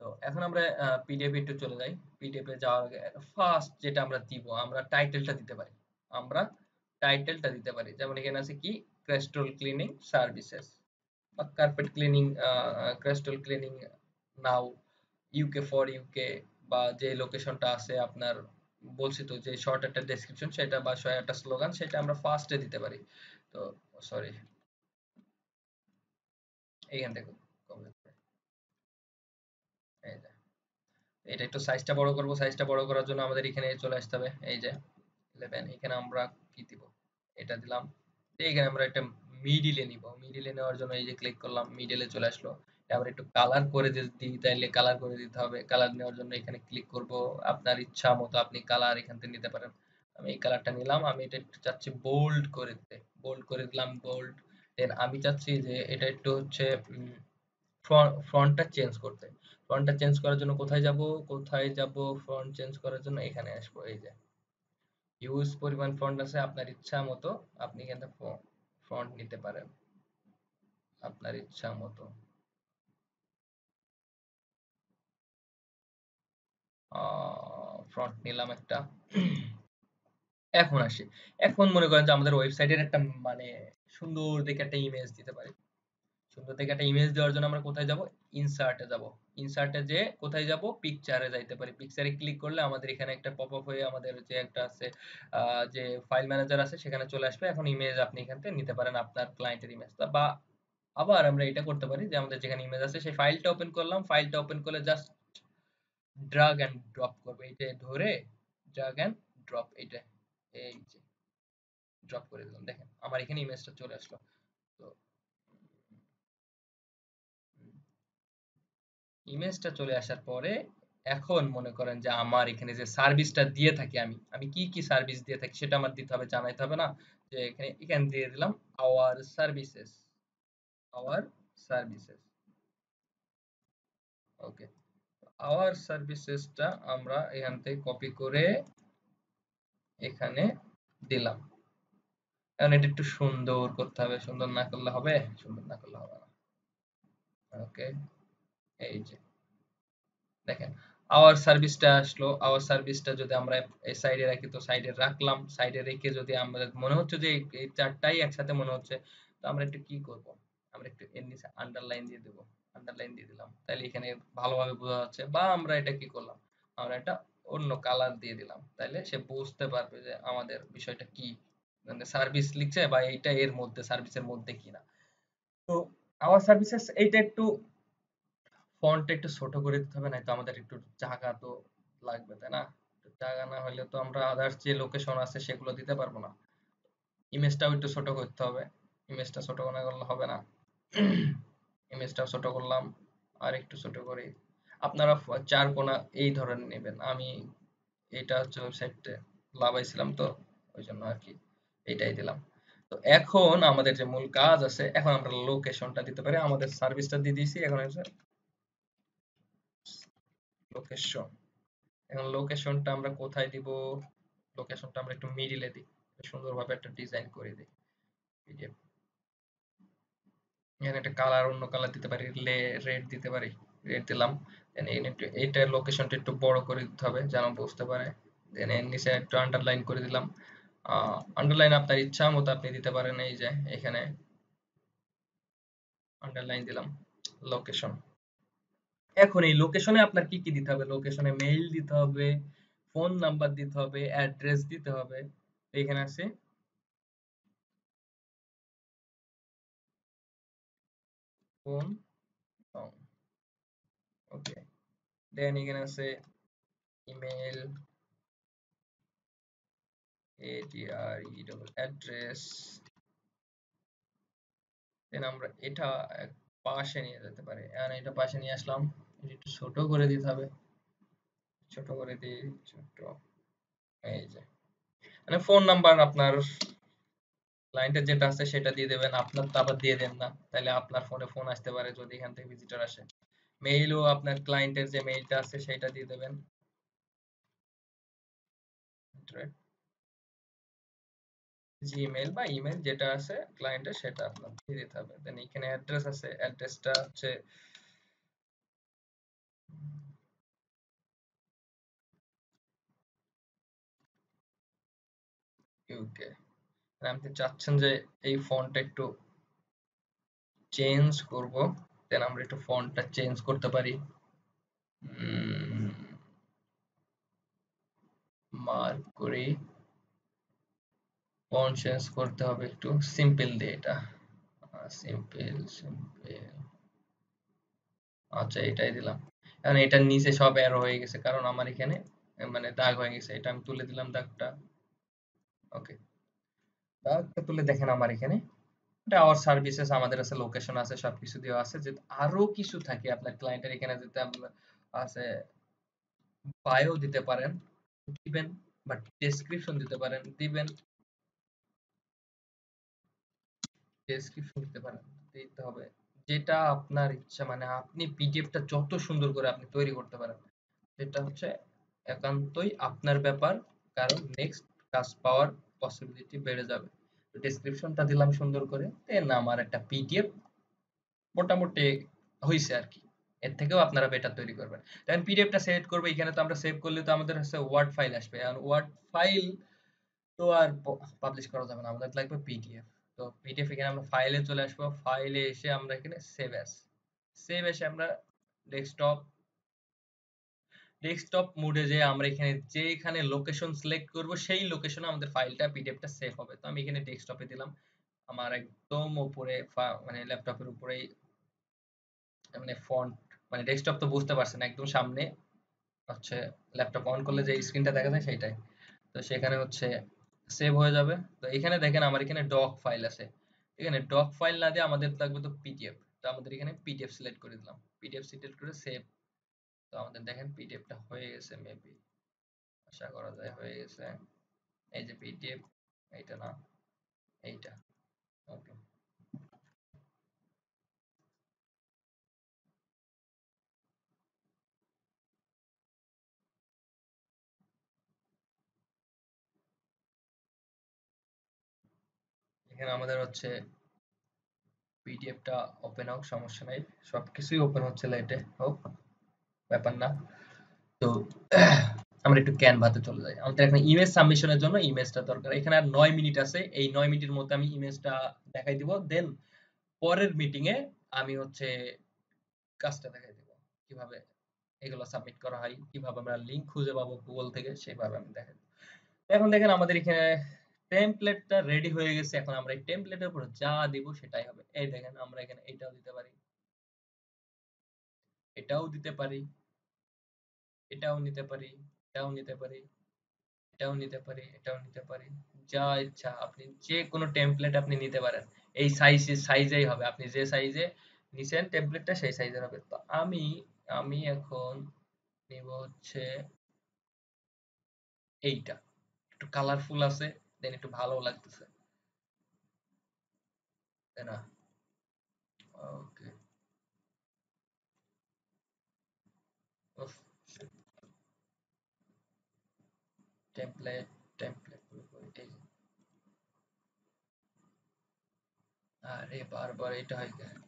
তো এখন আমরা পিডিএফ একটু চলে যাই। পিডিএফ এ যাওয়ার আগে ফার্স্ট যেটা আমরা দিব, আমরা টাইটেলটা দিতে পারি। আমরা টাইটেলটা দিতে পারি। যেমন এখানে আছে কি? ক্রেস্টল ক্লিনিং সার্ভিসেস বা carpet cleaning crystal cleaning now UK for UK বা যে লোকেশনটা আছে আপনার, বলছি তো যে শর্ট একটা ডেসক্রিপশন সেটা বা একটা স্লোগান সেটা আমরা ফার্স্টে দিতে পারি। তো সরি এইখান থেকে এই যে। এটা একটু সাইজটা বড় করব সাইজটা বড় করার জন্য আমাদের এখানে চলে আসতে হবে। এই যে 11 এখানে আমরা কি দিব? এটা দিলাম। এখানে আমরা একটা মিডিলে নিব। মিডিলে নেওয়ার জন্য এই যে ক্লিক করলাম মিডিলে চলে আসলো। একটু কালার করে দিই, তাইলে কালার করে দিতে হবে। কালার নেওয়ার জন্য এখানে ক্লিক করব। আপনার ইচ্ছা মতো আপনি কালার এখান থেকে নিতে পারেন। আমি এই কালারটা নিলাম। আমি এটা একটু চাচ্ছি বোল্ড করে দিতে। বোল্ড করে দিলাম বোল্ড দেন আমি চাচ্ছি যে এটা একটু হচ্ছে ফ্রন্টটা চেঞ্জ করতে। ফ্রন্টটা চেঞ্জ করার জন্য কোথায় যাব? কোথায় যাব ফ্রন্ট চেঞ্জ করার জন্য? এখানে আসব, এই যে। হিউজ পরিমাণ ফন্ট আছে, আপনার ইচ্ছা মতো আপনি কিন্তু ফন্ট নিতে পারেন। আপনার ইচ্ছা মতো। ফ্রন্ট নিলাম একটা। এখন আসি। এখন মনে করেন যে আমাদের ওয়েবসাইটের একটা মানে সুন্দর দেখে একটা ইমেজ দিতে পারি। সুন্দর দেখে একটা ইমেজ দেওয়ার জন্য আমরা কোথায় যাব? ইনসার্টে যাব। ইনসার্টে যে কোথায় যাব? পিকচারে যাইতে পারি। পিকচারে ক্লিক করলে আমাদের এখানে একটা পপআপ হয়ে আমাদের যে একটা আছে যে ফাইল ম্যানেজার আছে, সেখানে চলে আসবে। এখন ইমেজ আপনি এখান থেকে নিতে পারেন আপনার ক্লায়েন্টের ইমেজটা বা আবার আমরা এটা করতে পারি যে আমাদের যেখানে ইমেজ আছে, সেই ফাইলটা ওপেন করলাম। ফাইলটা ওপেন করলে জাস্ট ড্রাগ এন্ড ড্রপ করবে। এইটা ধরে ড্রাগ এন্ড ড্রপ এইটা এই যে। ড্রপ করে দিলাম। দেখেন আমার এখানে ইমেজটা চলে আসলো। তো ইমেজটা চলে আসার পরে এখন মনে করেন যে আমার এখানে যে সার্ভিসটা দিয়ে থাকি আমি আমি কি কি সার্ভিস দিয়ে থাকি সেটা আমার দিতে হবে, জানাইতে হবে না? যে এখানে এখানে দিয়ে দিলাম our services our services okay our সার্ভিসেসটা আমরা এখান থেকে কপি করে এখানে দিলাম। এখন এটা একটু সুন্দর করতে হবে। সুন্দর না করলে হবে, সুন্দর না করলে হবে না। ওকে এই যে। দেখেন আওয়ার সার্ভিসটা আসলো। আওয়ার সার্ভিসটা যদি আমরা এই সাইডে রাখি, তো সাইডে রাখলাম। সাইডে রেখে যদি আমাদের মনে হচ্ছে যে এই চারটাই একসাথে মনে হচ্ছে, তো আমরা একটু কি করব? আমরা একটু এর নিচে আন্ডারলাইন দিয়ে দেব। আন্ডারলাইন দিয়ে দিলাম। তাহলে এখানে ভালোভাবে বোঝা যাচ্ছে, বা আমরা এটা কি করলাম? আমরা এটা অন্য কালার দিয়ে দিলাম। তাহলে সে বুঝতে পারবে যে আমাদের বিষয়টা কি। মানে সার্ভিস লিখছে বা এইটা এর মধ্যে সার্ভিসের মধ্যে কিনা। তো আওয়ার সার্ভিসেস এইটা একটু ফন্ট একটু ছোট করে দিতে হবে নয়তো আমাদের একটু জায়গা তো লাগবে, তাই না? জায়গা না হলে তো আমরা আদার্স যে লোকেশন আছে সেগুলো দিতে পারব না। ইমেজটাও একটু ছোট করতে হবে ইমেজটা ছোট না করলে হবে না। ইমেজটা ছোট করলাম, আর একটু ছোট করি। আপনারা চার কোনা এই ধরনের নেবেন। আমি এটা হচ্ছে ওয়েবসাইটে লাভাইছিলাম তো, ওই জন্য আর কি। এটাই দিলাম। তো এখন আমাদের যে মূল কাজ আছে, এখন আমরা লোকেশনটা দিতে পারি। আমাদের সার্ভিসটা দিয়ে দিয়েছি। এখন লোকেশন এখন লোকেশনটা আমরা কোথায় দিব? লোকেশনটা আমরা একটু মিডিলে দিই। সুন্দরভাবে একটা ডিজাইন করে দিই। পিডিএফ এখানে একটা কালার অন্য কালার দিতে পারি। রেড দিতে পারি। রেড দিলাম। দেন একটু, এইটা লোকেশনটা একটু বড় করে দিতে হবে যেন বুঝতে পারে। দেন এর নিচে একটু আন্ডারলাইন করে দিলাম। আন্ডারলাইন আপনার ইচ্ছা মতো আপনি দিতে পারেন এই যে, এখানে আন্ডারলাইন দিলাম লোকেশন এখন এই লোকেশনে আপনার কি কি দিতে হবে? লোকেশনে মেইল দিতে হবে ফোন নাম্বার দিতে হবে অ্যাড্রেস দিতে হবে, এখানে আছে ফোন ওকে দেন এখানে আছে email A D R E double address then আমরা এটা পাশে নিয়ে যেতে পারি। এখন এটা পাশে নিয়ে আসলাম। একটু ছোট করে দিতে হবে। ছোট করে দিই ছোট। এই যে। মানে ফোন নাম্বার আপনার ক্লায়েন্টের যেটা আছে সেটা দিয়ে দেবেন। আপনার তো আবার দিয়ে দেন না। তাহলে আপনার ফোনে ফোন আসতে পারে যদি এখান থেকে ভিজিটর আসে। মেইলও আপনার ক্লায়েন্টের যে মেইলটা আছে সেটা দিয়ে দেবেন। জিমেল বা ইমেল যেটা আছে ক্লায়েন্টের সেটা আপনার দিয়ে দিতে হবে। দেন এখানে অ্যাড্রেস আছে অ্যাড্রেসটা হচ্ছে ইউকে আপনি চাচ্ছেন যে এই ফন্ট একটু চেঞ্জ করব দেন আমরা একটু ফন্টটা চেঞ্জ করতে পারি। মার্ক করি। ফন্ট চেঞ্জ করতে হবে একটু। সিম্পল দিয়ে এটা। সিম্পল সিম্পল আচ্ছা এটাই দিলাম। এখন এটার নিচে সব এরো হয়ে গেছে। কারণ আমার এখানে মানে দাগ হয়ে গেছে। এটা আমি তুলে দিলাম দাগটা। ওকে দাগটা তুলে দেখেন আমার এখানে। এটা আওয়ার সার্ভিসেস আমাদের আছে লোকেশন আছে, সবকিছু দেওয়া আছে। যে আরও কিছু থাকে আপনার ক্লায়েন্টের এখানে যেতে আছে বায়ো দিতে পারেন, দিবেন বাট ডেসক্রিপশন দিতে পারেন, দিবেন। ডেসক্রিপশন দিতে পারেন, দিতে হবে। যেটা আপনার ইচ্ছা মানে আপনি পিডিএফটা যত সুন্দর করে আপনি তৈরি করতে পারেন, সেটা হচ্ছে একান্তই আপনার ব্যাপার, কারণ নেক্সট কাজ পাওয়ার পসিবিলিটি বেড়ে যাবে। ডেসক্রিপশনটা দিলাম সুন্দর করে দেন আমার একটা পিডিএফ মোটামুটি হইছে আর কি। এর থেকেও আপনারা বেটার তৈরি করবেন। দেন পিডিএফটা সেভ করবে, এখানে তো আমরা সেভ করলে তো আমাদের হচ্ছে ওয়ার্ড ফাইল আসবে। আর ওয়ার্ড ফাইল তো আর পাবলিশ করা যাবে না, আমাদের লাগবে পিডিএফ তো পিডিএফ এখানে আমরা ফাইলে চলে আসব। ফাইলে এসে আমরা এখানে সেভ অ্যাস সেভ এসে আমরা ডেস্কটপ ডেস্কটপ মোডে যে আমরা এখানে যে এখানে লোকেশন সিলেক্ট করব, সেই লোকেশনে আমাদের ফাইলটা পিডিএফটা সেভ হবে। তো আমি এখানে ডেস্কটপে দিলাম। আমার একদম উপরে মানে ল্যাপটপের উপরেই মানে ফন্ট মানে ডেস্কটপ তো বুঝতে পারছেন একদম সামনে। হচ্ছে ল্যাপটপ অন করলে যে স্ক্রিনটা দেখা যায় সেটাই তো সেখানে হচ্ছে সেভ হয়ে যাবে। তো এখানে দেখেন আমার এখানে ডক ফাইল আছে। এখানে ডক ফাইল না দিয়ে আমাদের লাগবে তো পিডিএফ তো আমাদের এখানে পিডিএফ সিলেক্ট করে দিলাম। পিডিএফ সিলেক্ট করে সেভ তো আমাদের দেখেন পিডিএফটা হয়ে গেছে মেবি আশা করা যায় হয়ে গেছে। এই যে পিডিএফ এইটা না, এইটা। ওকে এখানে আমাদের হচ্ছে পিডিএফটা ওপেন হোক সমস্যা নাই। সবকিছুই ওপেন হচ্ছে লাইটে হোক, ব্যাপার না। তো, আমরা একটু ক্যানভাতে চলে যাই। আমাদের এখানে ইমেজ সাবমিশনের জন্য ইমেজটা দরকার। এখানে আর নয় মিনিট আছে। এই নয় মিনিটের মধ্যে আমি ইমেজটা দেখাই দিব। দেন পরের মিটিং এ আমি হচ্ছে কাজটা দেখাই দিব। কীভাবে এগুলো সাবমিট করা হয়, কীভাবে আমরা লিংক খুঁজে পাবো গুগল থেকে সেভাবে আমি দেখাই এখন দেখেন আমাদের এখানে টেমপ্লেটটা রেডি হয়ে গেছে, এখন আমরা এই টেমপ্লেটের উপর যা দিব সেটাই হবে। এই দেখেন, আমরা এখানে এটাও দিতে পারি। এটাও দিতে পারি। এটাও নিতে পারি, এটাও নিতে পারি, এটাও নিতে পারি, এটাও নিতে পারি। যা ইচ্ছা আপনি যে কোনো টেমপ্লেট আপনি নিতে পারেন। এই সাইজ সাইজেই হবে। আপনি যে সাইজে নিছেন টেমপ্লেটটা সেই সাইজের হবে। তো আমি আমি এখন নিব হচ্ছে এইটা। একটু কালারফুল আছে। দেন একটু ভালো লাগতেছে। তাই না? ওকে। টেমপ্লেট টেমপ্লেট আরে বারবার এটা হয় কেন?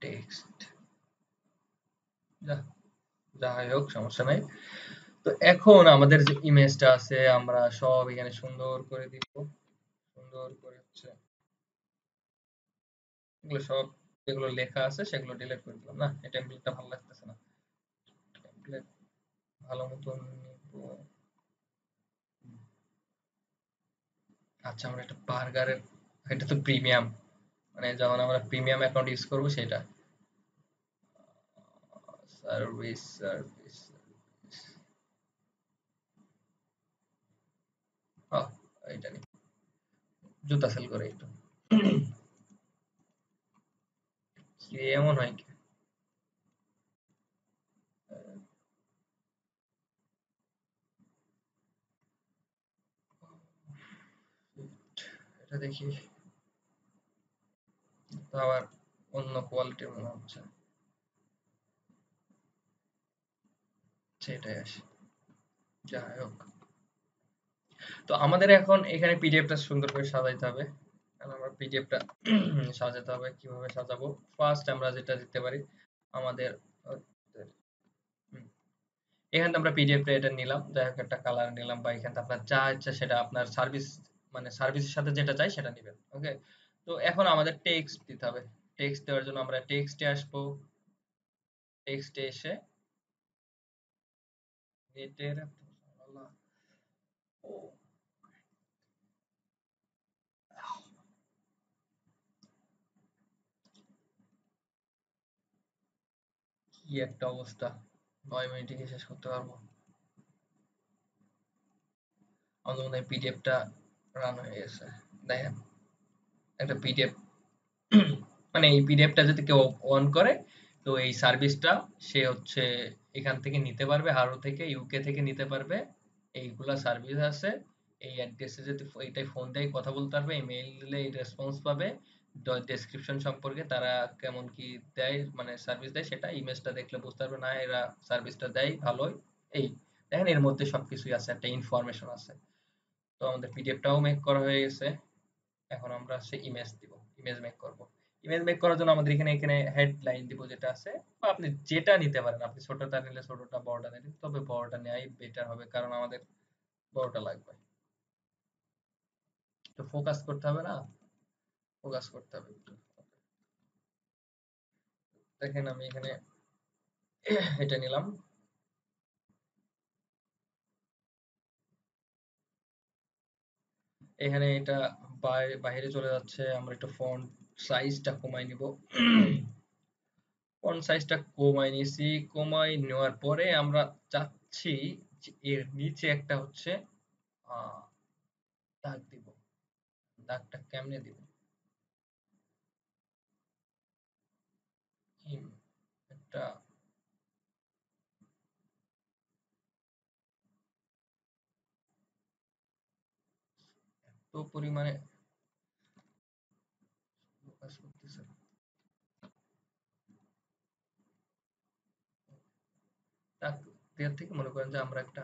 টেক্সট যা যাই হোক, সমস্যা নাই। তো এখন আমাদের যে ইমেজটা আছে, আমরা সব এখানে সুন্দর করে দিব। সুন্দর করে হচ্ছে এগুলো সব, যেগুলো লেখা আছে, সেগুলো ডিলিট করে দিলাম, না? এই টেমপ্লেটটা ভালো লাগতেছে না। টেমপ্লেট ভালো মতন নিব। আচ্ছা আমরা একটা বার্গারের, এটা তো প্রিমিয়াম মানে যখন আমরা প্রিমিয়াম অ্যাকাউন্ট ইউজ করব, সেটা। সার্ভিস সার্ভিস এটা নি জুতা সেল করে একটু। কি এমন হয় কি? এটা দেখি। তো আবার অন্য কোয়ালিটির মনে হচ্ছে। সেটাই আসে। যাই হোক। তো আমাদের এখন এখানে পিডিএফটা সুন্দর করে সাজাইতে হবে। আমরা পিডিএফটা সাজাতে হবে, কীভাবে সাজাবো? ফার্স্ট আমরা যেটা দিতে পারি, আমাদের এখানে আমরা পিডিএফটা এটা নিলাম, যাই হোক একটা কালার নিলাম বা এখানে আপনার যা ইচ্ছা সেটা আপনার সার্ভিস মানে সার্ভিসের সাথে যেটা চাই সেটা নেবেন ওকে তো এখন আমাদের টেক্সট দিতে হবে। টেক্সট দেওয়ার জন্য আমরা টেক্সটে আসব। টেক্সটে এসে নেটের ও কি একটা অবস্থা? নয় মিনিটে কি শেষ করতে পারব। আমাদের মনে হয় পিডিএফটা রান হয়ে গেছে। দেখেন, একটা পিডিএফ মানে এই পিডিএফটা যদি কেউ অন করে, তো এই সার্ভিসটা সে হচ্ছে এখান থেকে নিতে পারবে, হারো থেকে ইউকে থেকে নিতে পারবে। এইগুলা সার্ভিস আছে। এই অ্যাড্রেসে যদি এইটাই ফোন দিয়ে, কথা বলতে পারবে ইমেইল দিলে এই রেসপন্স পাবে। ডেসক্রিপশন সম্পর্কে তারা কেমন কি দেয় মানে সার্ভিস দেয় সেটা ইমেজটা দেখলে বুঝতে পারবে, না এরা সার্ভিসটা দেয় ভালোই। এই দেখেন এর মধ্যে সবকিছুই আছে, একটা ইনফরমেশন আছে। তো আমাদের পিডিএফটাও মেক করা হয়ে গেছে। এখন আমরা সে ইমেজ দিব ইমেজ মেক করব। ইমেজ মেক করার জন্য আমাদের এখানে এখানে হেডলাইন দিব যেটা আছে, বা আপনি যেটা নিতে পারেন, আপনি ছোটটা নিলে ছোটটা, বড়টা নিলে, তবে বড়টা নেওয়াই বেটার হবে, কারণ আমাদের বড়টা লাগবে। তো ফোকাস করতে হবে না? ফোকাস করতে হবে। দেখেন আমি এখানে এটা নিলাম। এখানে এটা বাইরে চলে যাচ্ছে, আমরা একটু সাইজটা কমাই নিব। ফন্ট সাইজটা কমাই নিয়েছি। কমাই নেওয়ার পরে আমরা চাচ্ছি এর নিচে একটা হচ্ছে দাগ দিব। দাগটা কেমনে দিব? একটা এত পরিমাণে থেকে মনে করেন যে আমরা একটা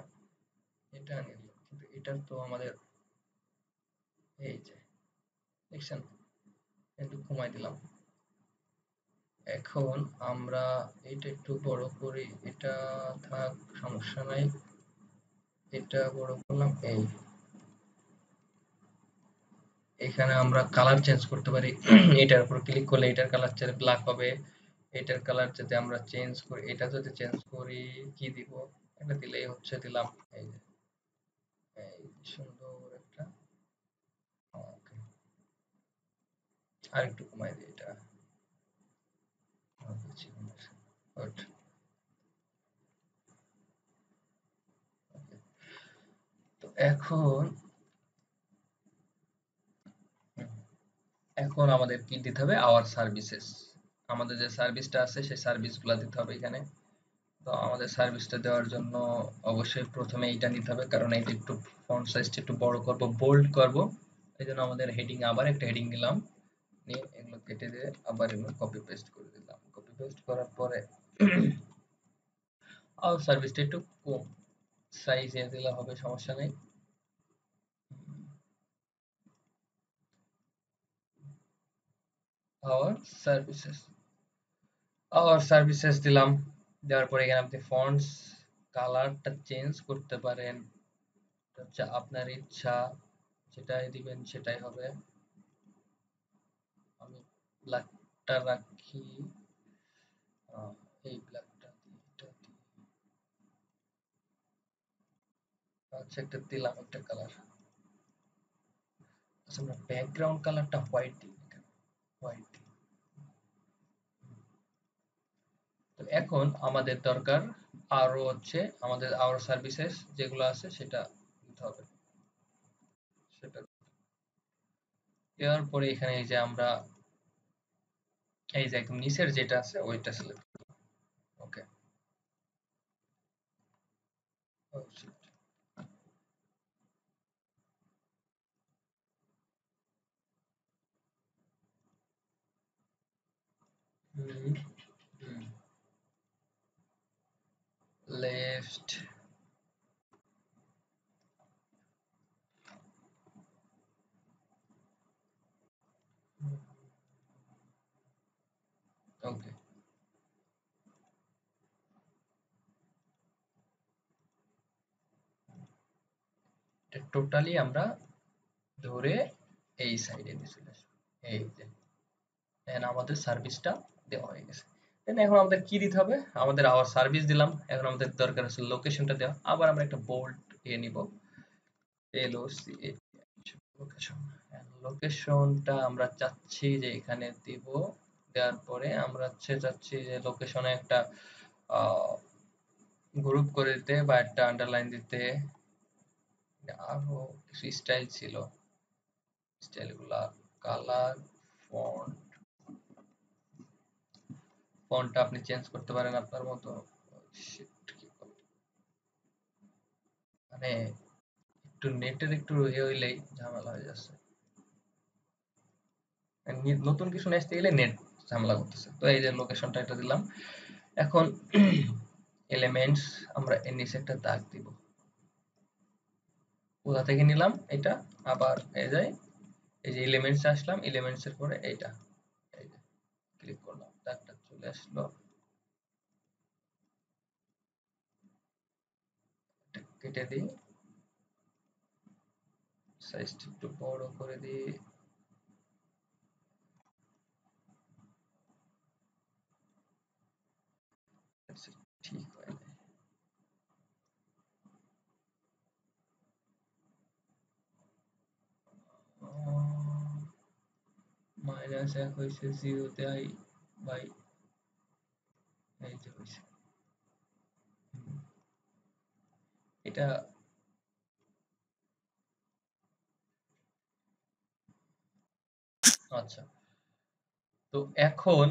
এটা নিলাম, কিন্তু এটা তো আমাদের এই যে কমাই দিলাম। এখন আমরা এটা একটু বড় করি, এটা থাক, সমস্যা নাই। এটা বড় করলাম, এই। এখানে আমরা কালার চেঞ্জ করতে পারি। এটার উপর ক্লিক করলে এটার কালার চেঞ্জ ব্ল্যাক হবে। এটার কালার যদি আমরা চেঞ্জ করি, এটা যদি চেঞ্জ করি, কি দিব? এটা দিলেই হচ্ছে দিলাম, এই সুন্দর একটা। আর একটু কমাই দিই এটা তো এখন এখন আমাদের কি দিতে হবে? আওয়ার সার্ভিসেস আমাদের যে সার্ভিসটা আছে, সেই সার্ভিসগুলো দিতে হবে এখানে। তো আমাদের সার্ভিসটা দেওয়ার জন্য অবশ্যই প্রথমে এইটা নিতে হবে, কারণ এইটা একটু ফন্ট সাইজটা একটু বড় করব বোল্ড করব, এই জন্য আমাদের হেডিং আবার একটা হেডিং নিলাম। নিয়ে এগুলো কেটে দিয়ে আবার এগুলো কপি পেস্ট করে দিলাম। কপি পেস্ট করার পরে আওয়ার সার্ভিসটা একটু কম। সাইজে দিলে হবে, সমস্যা নেই। আওয়ার সার্ভিসেস আওয়ার সার্ভিসেস দিলাম। দেওয়ার পরে এখানে আপনি ফন্টস কালারটা চেঞ্জ করতে পারেন। হচ্ছে আপনার ইচ্ছা, যেটাই দিবেন সেটাই হবে। আমি ব্ল্যাকটা রাখি। এই ব্ল্যাকটা আচ্ছা একটা দিলাম, একটা কালার আচ্ছা আমরা ব্যাকগ্রাউন্ড কালারটা হোয়াইট দিই হোয়াইট এখন আমাদের দরকার আরও হচ্ছে আমাদের আওয়ার সার্ভিসেস যেগুলো আছে সেটা দিতে হবে। সেটা দেওয়ার পরে এখানে এই যে আমরা এই যে একদম নিচের যেটা আছে ওইটা select okay left. Okay totally আমরা ধরে এই সাইডে নিয়ে চলে আসব। এই যে আমাদের সার্ভিসটা দেওয়া হয়ে। গেছে দেন এখন আমাদের কি দিতে হবে? আমাদের আবার সার্ভিস দিলাম। এখন আমাদের দরকার আছে লোকেশনটা দেওয়া। আবার আমরা একটা বোল্ড দিয়ে নিব। এলওসি লোকেশন লোকেশনটা আমরা চাচ্ছি যে এখানে দিব। দেওয়ার পরে আমরা হচ্ছে চাচ্ছি যে লোকেশনে একটা গ্রুপ করে দিতে বা একটা আন্ডারলাইন দিতে। আরও কিছু স্টাইল ছিল। স্টাইলগুলা কালার ফন্ট ফন্টটা আপনি চেঞ্জ করতে পারেন আপনার মতো। মানে একটু নেটের একটু ইয়ে হইলেই ঝামেলা হয়ে যাচ্ছে। নতুন কিছু আসতে গেলে নেট ঝামেলা করতেছে। তো এই যে লোকেশনটা এটা দিলাম। এখন এলিমেন্টস আমরা এর নিচে একটা দাগ দিব। কোথা থেকে নিলাম? এটা। আবার এই যায় এই যে এলিমেন্টস আসলাম। এলিমেন্টস এর পরে এইটা। এই যে ক্লিক করলাম। চলে আসলো কেটে দিই। সাইজটা একটু বড় করে দিই। ঠিক হয় মাইনাস এক হয়েছে জিরোতে আই বাই এটা আচ্ছা। তো এখন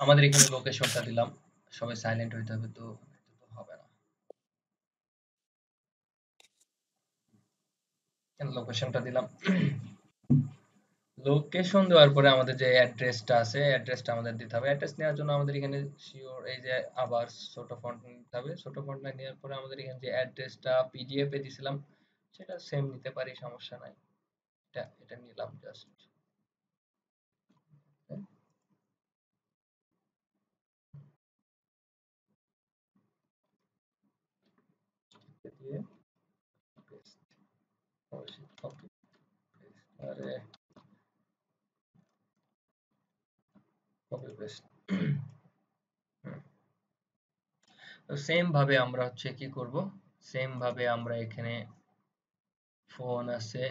আমাদের এখানে লোকেশনটা দিলাম। সবাই সাইলেন্ট হইতে হবে তো হবে না। লোকেশনটা দিলাম। লোকেশন দেওয়ার পরে আমাদের যে অ্যাড্রেসটা আছে অ্যাড্রেসটা আমাদের দিতে হবে। অ্যাড্রেস নেওয়ার জন্য আমাদের এখানে শিওর এই যে আবার ছোট ফন্ট নিতে হবে। ছোট ফন্ট নেওয়ার পরে আমাদের এখানে যে অ্যাড্রেসটা পিডিএফ এ দিছিলাম, সেটা সেম নিতে পারি, সমস্যা নাই। এটা এটা নিলাম জাস্ট দিয়ে কপি আরে কপি পেস্ট তো সেম ভাবে আমরা হচ্ছে কি করব? সেম ভাবে আমরা এখানে ফোন আছে।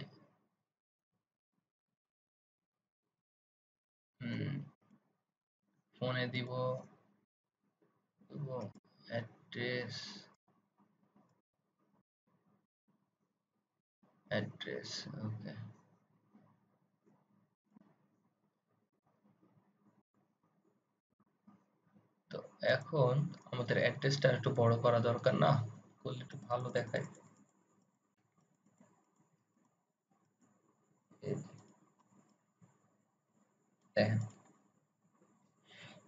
ফোনে দিব অ্যাড্রেস অ্যাড্রেস ওকে তো এখন আমাদের অ্যাড্রেসটা একটু বড় করা দরকার না, করলে একটু ভালো দেখায়।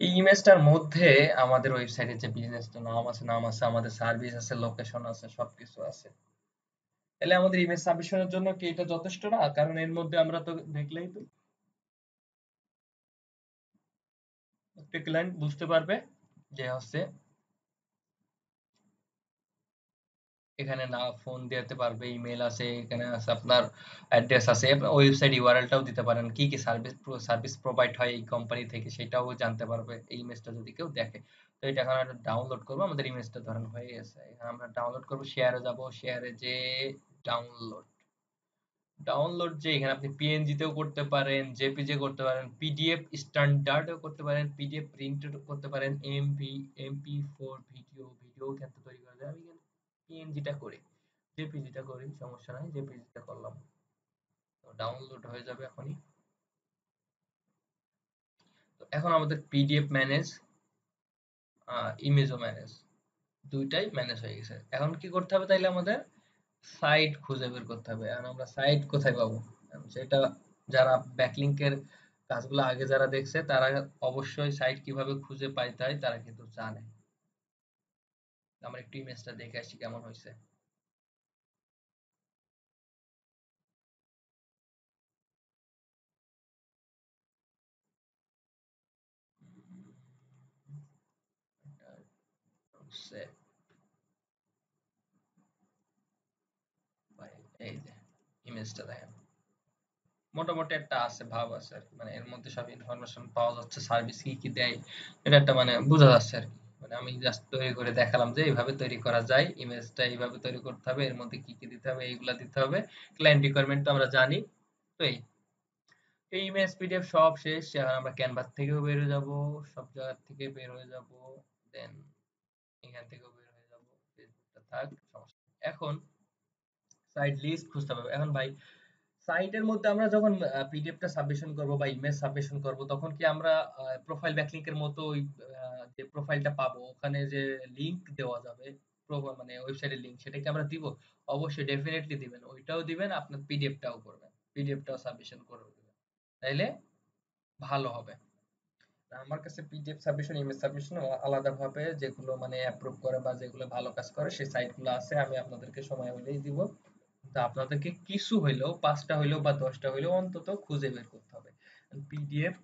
এই ইমেজটার মধ্যে আমাদের ওয়েবসাইটে যে নাম আছে নাম আছে, আমাদের সার্ভিস আছে লোকেশন আছে, সবকিছু আছে। তাহলে আমাদের ইমেজ সাবমিশনের জন্য কি এটা যথেষ্ট না? কারণ এর মধ্যে আমরা তো দেখলেই তো। ক্লায়েন্ট বুঝতে পারবে। যে হচ্ছে এখানে না ফোন দিতে পারবে ইমেল আছে, এখানে আছে আপনার অ্যাড্রেস আছে ওয়েবসাইট ইউআরএলটাও দিতে পারেন, কি কি সার্ভিস সার্ভিস প্রোভাইড হয় এই কোম্পানি থেকে সেটাও জানতে পারবে, এই ইমেজটা যদি কেউ দেখে। তো এটা এখন আমরা ডাউনলোড করব, আমাদের ইমেজটা ধরেন হয়ে গেছে, এখানে আমরা ডাউনলোড করব শেয়ারে যাব শেয়ারে যে ডাউনলোড ডাউনলোড যে এখানে আপনি পিএনজি তেও করতে পারেন জেপিজে করতে পারেন পিডিএফ স্ট্যান্ডার্ডও করতে পারেন পিডিএফ প্রিন্ট করতে পারেন এমপি এমপি ভিডিও ভিডিও কিন্তু তৈরি করা যায় আমি পিএনজিটা করি জেপিজিটা করি, সমস্যা নাই জেপিজিটা করলাম। ডাউনলোড হয়ে যাবে এখনই। তো এখন আমাদের পিডিএফ ম্যানেজ ইমেজও ম্যানেজ দুইটাই ম্যানেজ হয়ে গেছে। এখন কি করতে হবে তাইলে আমাদের? সাইট খুঁজে বের করতে হবে। এখন আমরা সাইট কোথায় পাবো? সেটা যারা ব্যাকলিংকের কাজগুলো আগে যারা দেখছে, তারা অবশ্যই সাইট কীভাবে খুঁজে পাইতে হয় তারা কিন্তু জানে। আমরা একটু ইমেজটা দেখে আসি কেমন হয়েছে। ইমেজটা দেখেন। মোটামুটি একটা আছে, ভাব আছে আর মানে এর মধ্যে সব ইনফরমেশন পাওয়া যাচ্ছে সার্ভিস কি কি দেয়, এটা একটা মানে বোঝা যাচ্ছে আর মানে আমি জাস্ট তৈরি করে দেখালাম যে এইভাবে তৈরি করা যায় ইমেজটা এইভাবে তৈরি করতে হবে, এর মধ্যে কি কি দিতে হবে, এইগুলা দিতে হবে। ক্লায়েন্ট রিকোয়ারমেন্ট তো আমরা জানি, তো এই। এই ইমেজ পিডিএফ সব শেষ, এখন আমরা ক্যানভাস থেকেও বের হয়ে যাব, সব জায়গা থেকে বের হয়ে যাব দেন এখান থেকেও বের হয়ে যাব ফেসবুকটা থাক, সমস্যা এখন সাইট লিস্ট খুঁজতে হবে। এখন ভাই সাইটের মধ্যে আমরা যখন পিডিএফটা সাবমিশন করব বা ইমেজ সাবমিশন করব, তখন কি আমরা প্রোফাইল ব্যাকলিংকের মতো ওই যে প্রোফাইলটা পাবো, ওখানে যে লিংক দেওয়া যাবে মানে ওয়েবসাইটের লিংক সেটা কি আমরা দিব? অবশ্যই ডেফিনেটলি দিবেন। ওইটাও দিবেন, আপনার পিডিএফটাও করবেন। পিডিএফটাও সাবমিশন করে দিবেন। তাইলে ভালো হবে। আমার কাছে পিডিএফ সাবমিশন ইমেজ সাবমিশন আলাদাভাবে যেগুলো মানে অ্যাপ্রুভ করে বা যেগুলো ভালো কাজ করে, সেই সাইটগুলো আছে, আমি আপনাদেরকে সময় হলেই দিব। তা আপনাদেরকে কিছু হইলেও, পাঁচটা হইলেও বা দশটা হইলেও অন্তত খুঁজে বের করতে হবে। PDF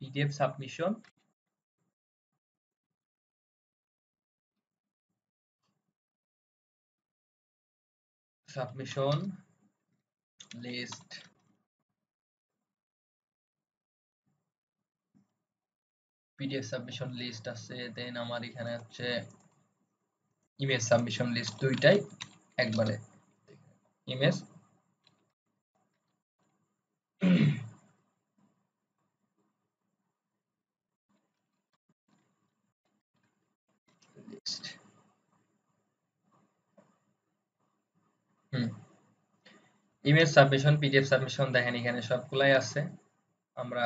PDF submission submission list PDF submission list আছে দেন আমার এখানে হচ্ছে ইমেজ সাবমিশন লিস্ট দুইটাই। একবারে। Image. Image submission PDF submission দেখেন এখানে সবগুলাই আছে। আমরা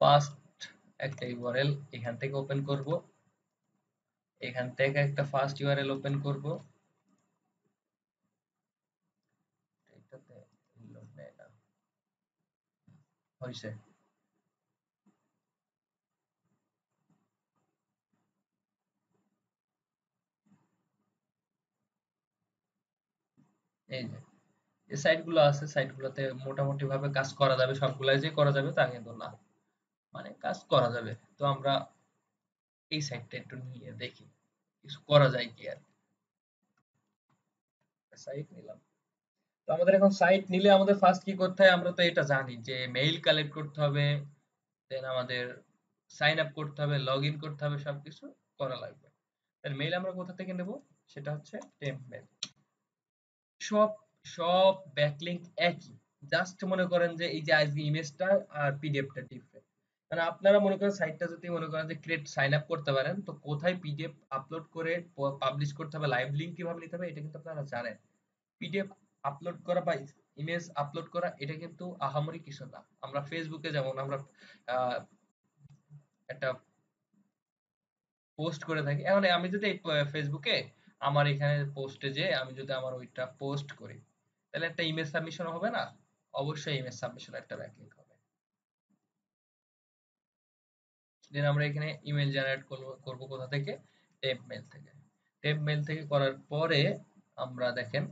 ফার্স্ট একটা ইউআরএল এখান থেকে ওপেন করব। এখান থেকে একটা ফার্স্ট ইউআরএল ওপেন করব এটাতে লোড নেয় না হইছে। এই যে এই সাইটগুলো আছে সাইটগুলোতে মোটামুটি ভাবে কাজ করা যাবে, সবগুলাই যে করা যাবে তা কিন্তু না। মানে কাজ করা যাবে। তো আমরা এই সাইটটা একটু নিয়ে দেখি, কিছু করা যায় কি আর। সাইট নিলাম। আমাদের এখন সাইট নিলে আমাদের ফার্স্ট কি করতে হয়? আমরা তো এটা জানি যে মেইল কালেক্ট করতে হবে দেন আমাদের সাইন আপ করতে হবে লগ ইন করতে হবে, সবকিছু করা লাগবে। এর মেইল আমরা কোথা থেকে নেব? সেটা হচ্ছে টেম্প মেল সব সব ব্যাকলিংক একই। জাস্ট মনে করেন যে এই যে আজকে ইমেজটা আর পিডিএফটা ডিফারেন্ট মানে আপনারা মনে করেন সাইটটা যদি মনে করেন যে ক্রিয়েট সাইন আপ করতে পারেন, তো কোথায় পিডিএফ আপলোড করে পাবলিশ করতে হবে লাইভ লিংক কীভাবে নিতে হবে, এটা কিন্তু আপনারা জানেন। পিডিএফ আপলোড করা বা ইমেজ আপলোড করা, এটা কিন্তু আহামরি কিছু না। আমরা ফেসবুকে যেমন আমরা একটা পোস্ট করে থাকি। এখন আমি যদি ফেসবুকে আমার এখানে পোস্টে যে আমি যদি আমার ওইটা পোস্ট করি, তাহলে একটা ইমেজ সাবমিশন হবে না? অবশ্যই ইমেজ সাবমিশন একটা ব্যাকলিংক হবে। দেন আমরা এখানে ইমেল জেনারেট করব কোথা থেকে? টেপ মেল থেকে। টেপ মেল থেকে করার পরে আমরা দেখেন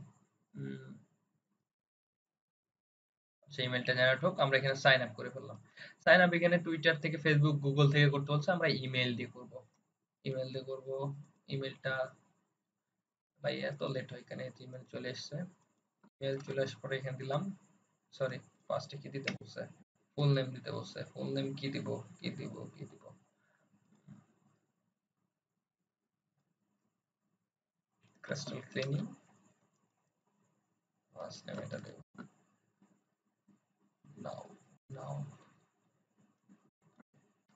সেই ইমেলটা জেনারেট হোক, আমরা এখানে সাইন আপ করে ফেললাম। সাইন আপ এখানে টুইটার থেকে ফেসবুক গুগল থেকে করতে বলছে, আমরা ইমেল দিয়ে করব। ইমেল দিয়ে করব ইমেলটা ভাই এত লেট হয় এখানে ইমেল চলে এসেছে। ইমেল চলে আসার পরে এখানে দিলাম সরি ফার্স্টে কি দিতে বলছে? ফুল নেম দিতে বলছে ফুল নেম কি দিব কি দিব কি দিব? ক্রিস্টাল ক্লিনিং ফার্স্ট নেম এটা দেব নাও নাও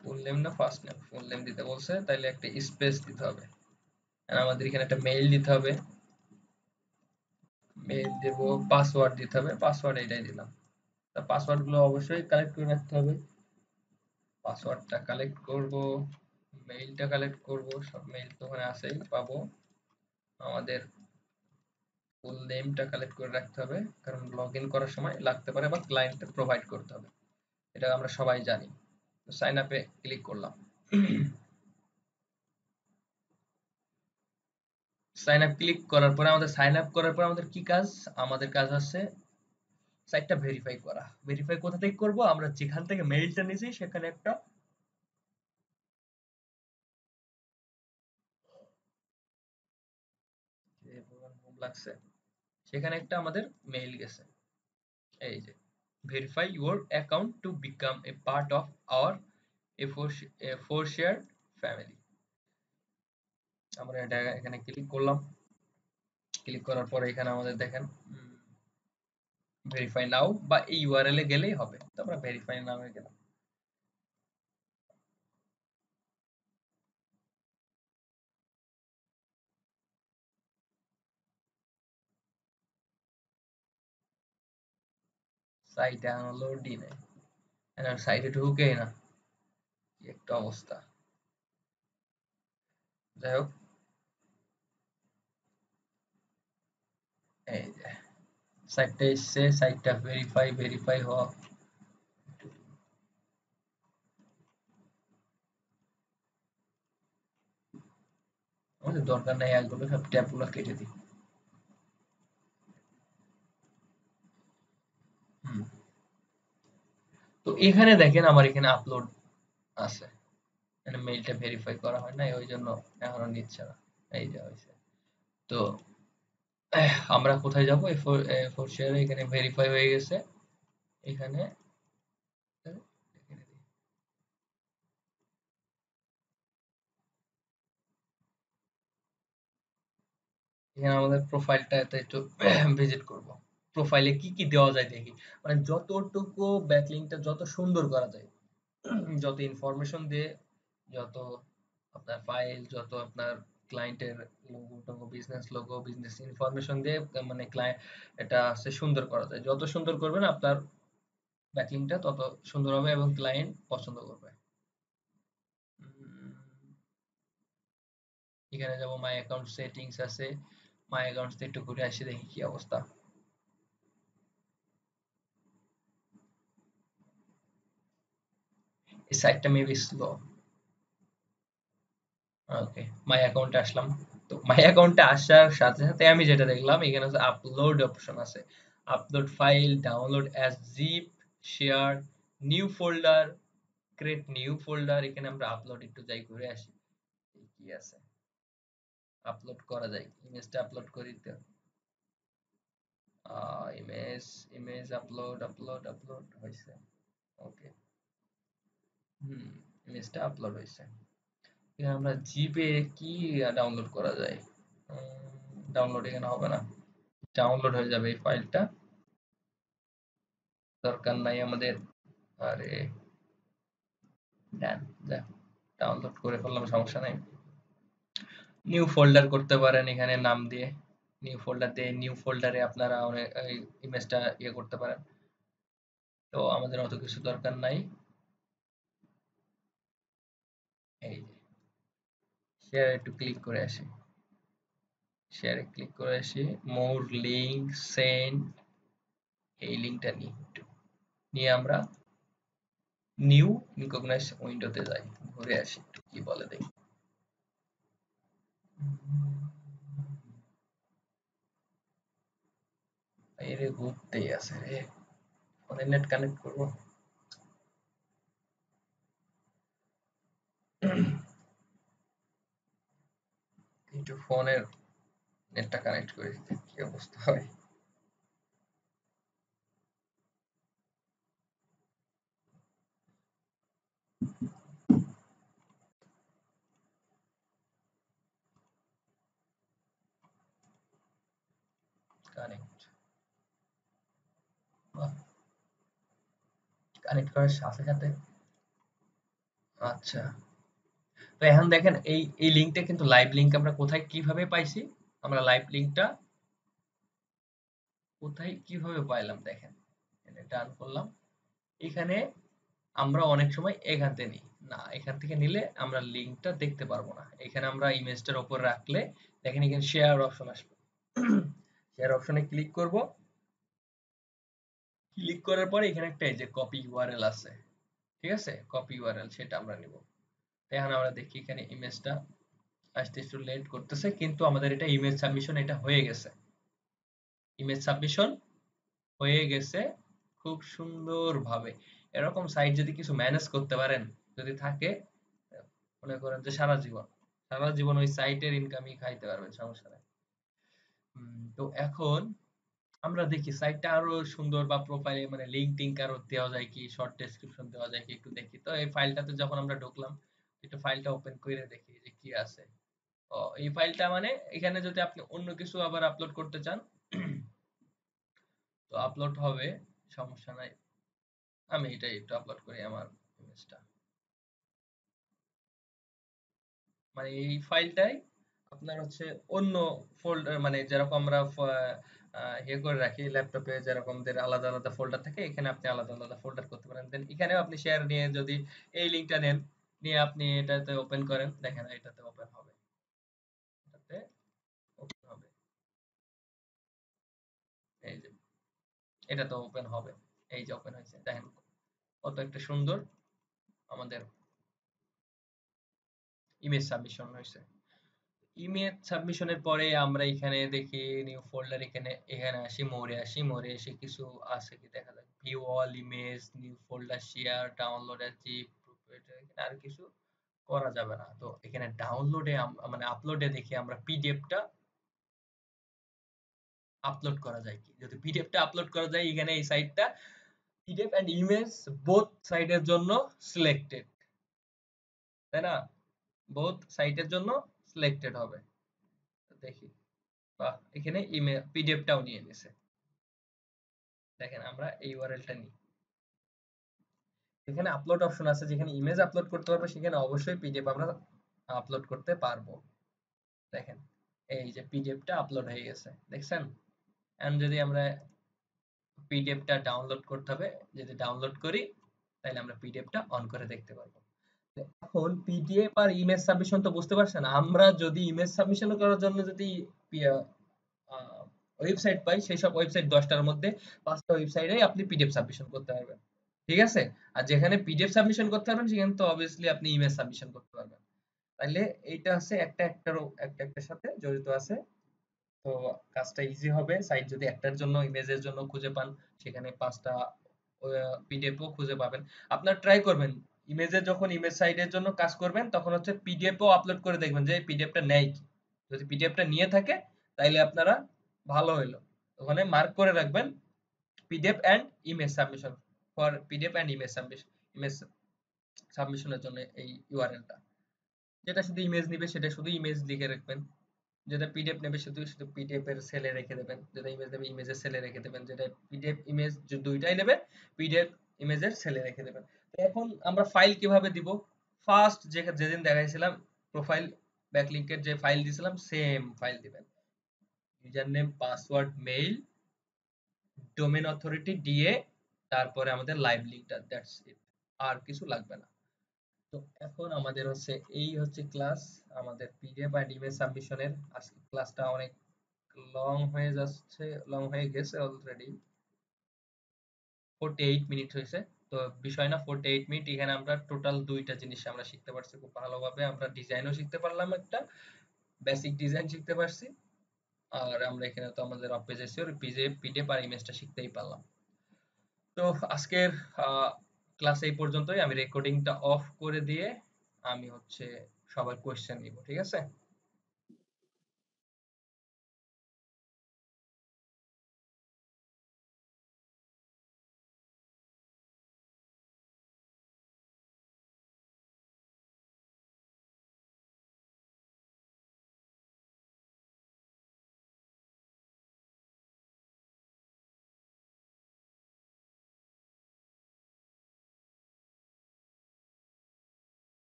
ফুল নেম না ফার্স্ট নেম ফুল নেম দিতে বলছে, তাইলে একটা স্পেস দিতে হবে। আর আমাদের এখানে একটা মেইল দিতে হবে। মেইল দেব পাসওয়ার্ড দিতে হবে পাসওয়ার্ড এটাই দিলাম। তা পাসওয়ার্ডগুলো অবশ্যই কালেক্ট করে রাখতে হবে। পাসওয়ার্ডটা কালেক্ট করব মেইলটা কালেক্ট করব, সব মেইল তো ওখানে আছেই পাবো। আমাদের ফুল নেমটা কালেক্ট করে রাখতে হবে, কারণ লগ ইন করার সময় লাগতে পারে বা ক্লায়েন্টে প্রোভাইড করতে হবে। এটা আমরা সবাই জানি। সাইন আপে ক্লিক করলাম। সাইন আপ ক্লিক করার পরে আমাদের সাইন আপ করার পর আমাদের কি কাজ? আমাদের কাজ হচ্ছে সাইটটা ভেরিফাই করা। ভেরিফাই কোথা থেকে করব? আমরা যেখান থেকে মেইলটা নিয়েছি, সেখানে একটা লাগছে। সেখানে একটা আমাদের মেইল গেছে। এই যে verify your account to become a part of our four share family আমরা এটা এখানে ক্লিক করলাম। ক্লিক করার পরে এখানে আমাদের দেখেন ভেরিফাই নাও বা এই ইউআরএল এ গেলেই হবে। তো আমরা ভেরিফাই এ গেলাম। সাইটে আনলোডই নেই সাইটে ঢুকেই না। কি একটা অবস্থা। যাই হোক। এই যে সাইটটা এসছে সাইটটা ভেরিফাই ভেরিফাই হওয়া। আমাদের দরকার নাই একগুলো সব ট্যাবগুলো কেটে দিই। তো এখানে দেখেন আমার এখানে আপলোড আছে। মানে মেইলটা ভেরিফাই করা হয় না ওই জন্য এখনও নিচ্ছে না। এই যে হয়েছে। তো আমরা কোথায় যাব? এই ফোর শেয়ারে এখানে ভেরিফাই হয়ে গেছে। এখানে এখানে আমাদের প্রোফাইলটা একটু ভিজিট করব। প্রোফাইলে কি কি দেওয়া যায় দেখি। মানে যতটুকু ব্যাকলিংকটা যত সুন্দর করা যায়, যত ইনফরমেশন দিয়ে, যত আপনার ফাইল যত আপনার ক্লায়েন্টের লোগো টোগো বিজনেস লোগো বিজনেস ইনফরমেশন দিয়ে মানে ক্লায়েন্ট এটা সে সুন্দর করা যায়। যত সুন্দর করবেন, আপনার ব্যাকলিংকটা তত সুন্দর হবে এবং ক্লায়েন্ট পছন্দ করবে। এখানে যাব মাই অ্যাকাউন্ট সেটিংস আছে। মাই অ্যাকাউন্টস একটু ঘুরে আসি, দেখি কি অবস্থা। এই সাইটটা মেবি স্লো ওকে মাই অ্যাকাউন্টে আসলাম। তো মাই অ্যাকাউন্টে আসার সাথে সাথে আমি যেটা দেখলাম, এখানে হচ্ছে আপলোড অপশন আছে। Upload file download as zip share new folder create new folder এখানে আমরা আপলোড একটু যাই ঘুরে আসি। কি আছে? আপলোড করা যায়। ইমেজটা আপলোড করি তো। Image image upload upload upload হয়েছে। ওকে হুম ইমেজটা আপলোড হয়েছে। এখানে আমরা জিপে কি ডাউনলোড করা যায়? ডাউনলোড এখানে হবে না। ডাউনলোড হয়ে যাবে এই ফাইলটা দরকার নাই আমাদের। আরে ডাউনলোড করে ফেললাম, সমস্যা নাই। নিউ ফোল্ডার করতে পারেন এখানে নাম দিয়ে। নিউ ফোল্ডার দিয়ে নিউ ফোল্ডারে আপনারা ইমেজটা ইয়ে করতে পারেন। তো আমাদের অত কিছু দরকার নাই। এই যে শেয়ার একটু ক্লিক করে আসি। শেয়ারে ক্লিক করে আসি মোর লিঙ্ক সেন্ড এই লিঙ্কটা নিই একটু। নিয়ে আমরা নিউ ইনকগনাইজ উইন্ডোতে যাই, ঘুরে আসি একটু, কি বলে দেখি। এরে ঘুরতেই আছে রে। ফোনে নেট কানেক্ট করব। একটু ফোনের নেটটা কানেক্ট করে দিতে, কি অবস্থা হয়? কানেক্ট। কানেক্ট করার সাথে সাথে আচ্ছা। তো এখন দেখেন, এই এই লিংকটা কিন্তু লাইভ আমরা কোথায় কীভাবে পাইছি? আমরা লাইভ কোথায় কীভাবে পাইলাম দেখেন? করলাম। এখানে আমরা অনেক সময় এখান থেকে নিই। না, এখান থেকে নিলে আমরা দেখতে পারব না। এখানে আমরা ইমেজটার উপর রাখলে দেখেন এখানে শেয়ার অপশন আসবে। শেয়ার অপশনে ক্লিক করব। ক্লিক করার পরে এখানে একটা যে কপি ইউআরএল আছে। ঠিক আছে? কপি ইউআরএল সেটা আমরা নিব। এখন আমরা দেখি এখানে ইমেজটা আসতে একটু লেট করতেছে, কিন্তু আমাদের এটা ইমেজ সাবমিশন এটা হয়ে গেছে। ইমেজ সাবমিশন হয়ে গেছে খুব সুন্দরভাবে। এরকম সাইট যদি কিছু ম্যানেজ করতে পারেন, যদি থাকে, মনে করেন যে সারা জীবন সারা জীবন ওই সাইটের ইনকামই খাইতে পারবেন, সমস্যা নেই। তো এখন আমরা দেখি সাইটটা আরও সুন্দর বা প্রোফাইলে মানে লিংক টিঙ্ক আরও দেওয়া যায় কি শর্ট ডেসক্রিপশন দেওয়া যায় কি, একটু দেখি। তো এই ফাইলটাতে যখন আমরা ঢুকলাম একটু ফাইলটা ওপেন করে দেখি যে কি আছে। এই ফাইলটা মানে এখানে যদি আপনি অন্য কিছু আবার আপলোড করতে চান, তো আপলোড হবে, সমস্যা নাই। আমি এটা একটু আপলোড করি আমার ইমেজটা মানে এই ফাইলটাই আপনার হচ্ছে অন্য ফোল্ডার মানে যেরকম আমরা ইয়ে করে রাখি ল্যাপটপে যেরকম আলাদা আলাদা ফোল্ডার থাকে, এখানে আপনি আলাদা আলাদা ফোল্ডার করতে পারেন। দেন এখানেও আপনি শেয়ার নিয়ে যদি এই লিঙ্কটা নেন নিয়ে আপনি এটাতে ওপেন করেন, দেখেন এটাতে ওপেন হবে। এটাতে ওপেন হবে। এই যে এটা তো ওপেন হবে। এই যে ওপেন হয়েছে, দেখেন কত একটা সুন্দর আমাদের ইমেজ সাবমিশন হয়েছে। ইমেজ সাবমিশনের পরে আমরা এখানে দেখি নিউ ফোল্ডার এখানে এখানে আসি মোরে আসি। মোরে এসে কিছু আছে কি দেখা যায় view all image new folder share download zip আর কিছু করা যাবে না। তো এখানে ডাউনলোডে মানে আপলোডে দেখি আমরা পিডিএফটা আপলোড করা যায় কি? যদি পিডিএফটা আপলোড করা যায়, এখানে এই সাইটটা পিডিএফ এন্ড ইমেজ বোথ জন্য সিলেক্টেড তাই না? বোথ সাইটের জন্য সিলেক্টেড হবে। দেখি। বাহ, এখানে ইমেল পিডিএফটাও নিয়ে নিছে দেখেন আমরা এই ইউআরএলটা নিই। এখানে আপলোড অপশন আছে, যেখানে ইমেজ আপলোড করতে পারব, সেখানে অবশ্যই পিডিএফ আমরা আপলোড করতে পারব। দেখেন, এই যে পিডিএফটা আপলোড হয়ে গেছে, দেখছেন? এন্ড যদি আমরা পিডিএফটা ডাউনলোড করতে হবে, যদি ডাউনলোড করি, তাহলে আমরা পিডিএফটা অন করে দেখতে পারব। এখন পিডিএফ আর ইমেজ সাবমিশন তো বুঝতে পারছেন? আমরা যদি ইমেজ সাবমিশন করার জন্য যদি ওয়েবসাইট পাই, সেই সব ওয়েবসাইট দশটার মধ্যে পাঁচটা ওয়েবসাইটে আপনি পিডিএফ সাবমিশন করতে পারবেন। ঠিক আছে? আর যেখানে পিডিএফ সাবমিশন করতে পারবেন, সেখানে তো অবভিয়াসলি আপনি ইমেজ সাবমিশন করতে পারবেন। তাহলে এইটা আছে একটা একটার একটা একটার সাথে জড়িত আছে। তো কাজটা ইজি হবে। সাইট যদি একটার জন্য, ইমেজের জন্য খুঁজে পান, সেখানে পাঁচটা পিডিএফও খুঁজে পাবেন। আপনার ট্রাই করবেন। ইমেজের যখন ইমেজ সাইটের জন্য কাজ করবেন, তখন হচ্ছে পিডিএফও আপলোড করে দেখবেন যে পিডিএফটা নেয় কি। যদি পিডিএফটা নিয়ে থাকে, তাইলে আপনারা ভালো হইল। ওখানে মার্ক করে রাখবেন PDF and image submission for PDF and image submission image সাবমিশনের জন্য এই ইউআরএলটা যেটা শুধু ইমেজ নিবে, সেটা শুধু ইমেজ লিখে রাখবেন। যেটা পিডিএফ নেবে শুধু শুধু পিডিএফ এর সেলে রেখে দেবেন। যেটা ইমেজ নেবে ইমেজের সেলে রেখে দেবেন। যেটা পিডিএফ ইমেজ দুইটাই নেবে পিডিএফ ইমেজের সেলে রেখে দেবেন। এখন আমরা ফাইল কীভাবে দিব? ফার্স্ট যে, যেদিন দেখাইছিলাম প্রোফাইল ব্যাকলিংকের যে ফাইল দিয়েছিলাম সেম ফাইল দিবেন। User name password mail domain authority DA তারপরে আমাদের লাইভ লিঙ্কটা দ্যাটস ইট আর কিছু লাগবে না। তো এখন আমাদের হচ্ছে, এই হচ্ছে ক্লাস আমাদের পিডিএফ আর ইমেজ সাবমিশনের আজকে ক্লাসটা অনেক লং হয়ে যাচ্ছে লং হয়ে গেছে অলরেডি 48 মিনিট হয়েছে। তো বিষয় না 48 মিনিট এখানে আমরা টোটাল দুইটা জিনিস আমরা শিখতে পারছি। খুব ভালোভাবে আমরা ডিজাইনও শিখতে পারলাম একটা বেসিক ডিজাইন শিখতে পারছি। আর আমরা এখানে তো আমাদের অফ পিডিএফ পিডিএফ আর ইমেজটা শিখতেই পারলাম। তো আজকের ক্লাস এই পর্যন্তই। আমি রেকর্ডিংটা অফ করে দিয়ে আমি হচ্ছে সবার কোয়েশ্চেন নিব, ঠিক আছে?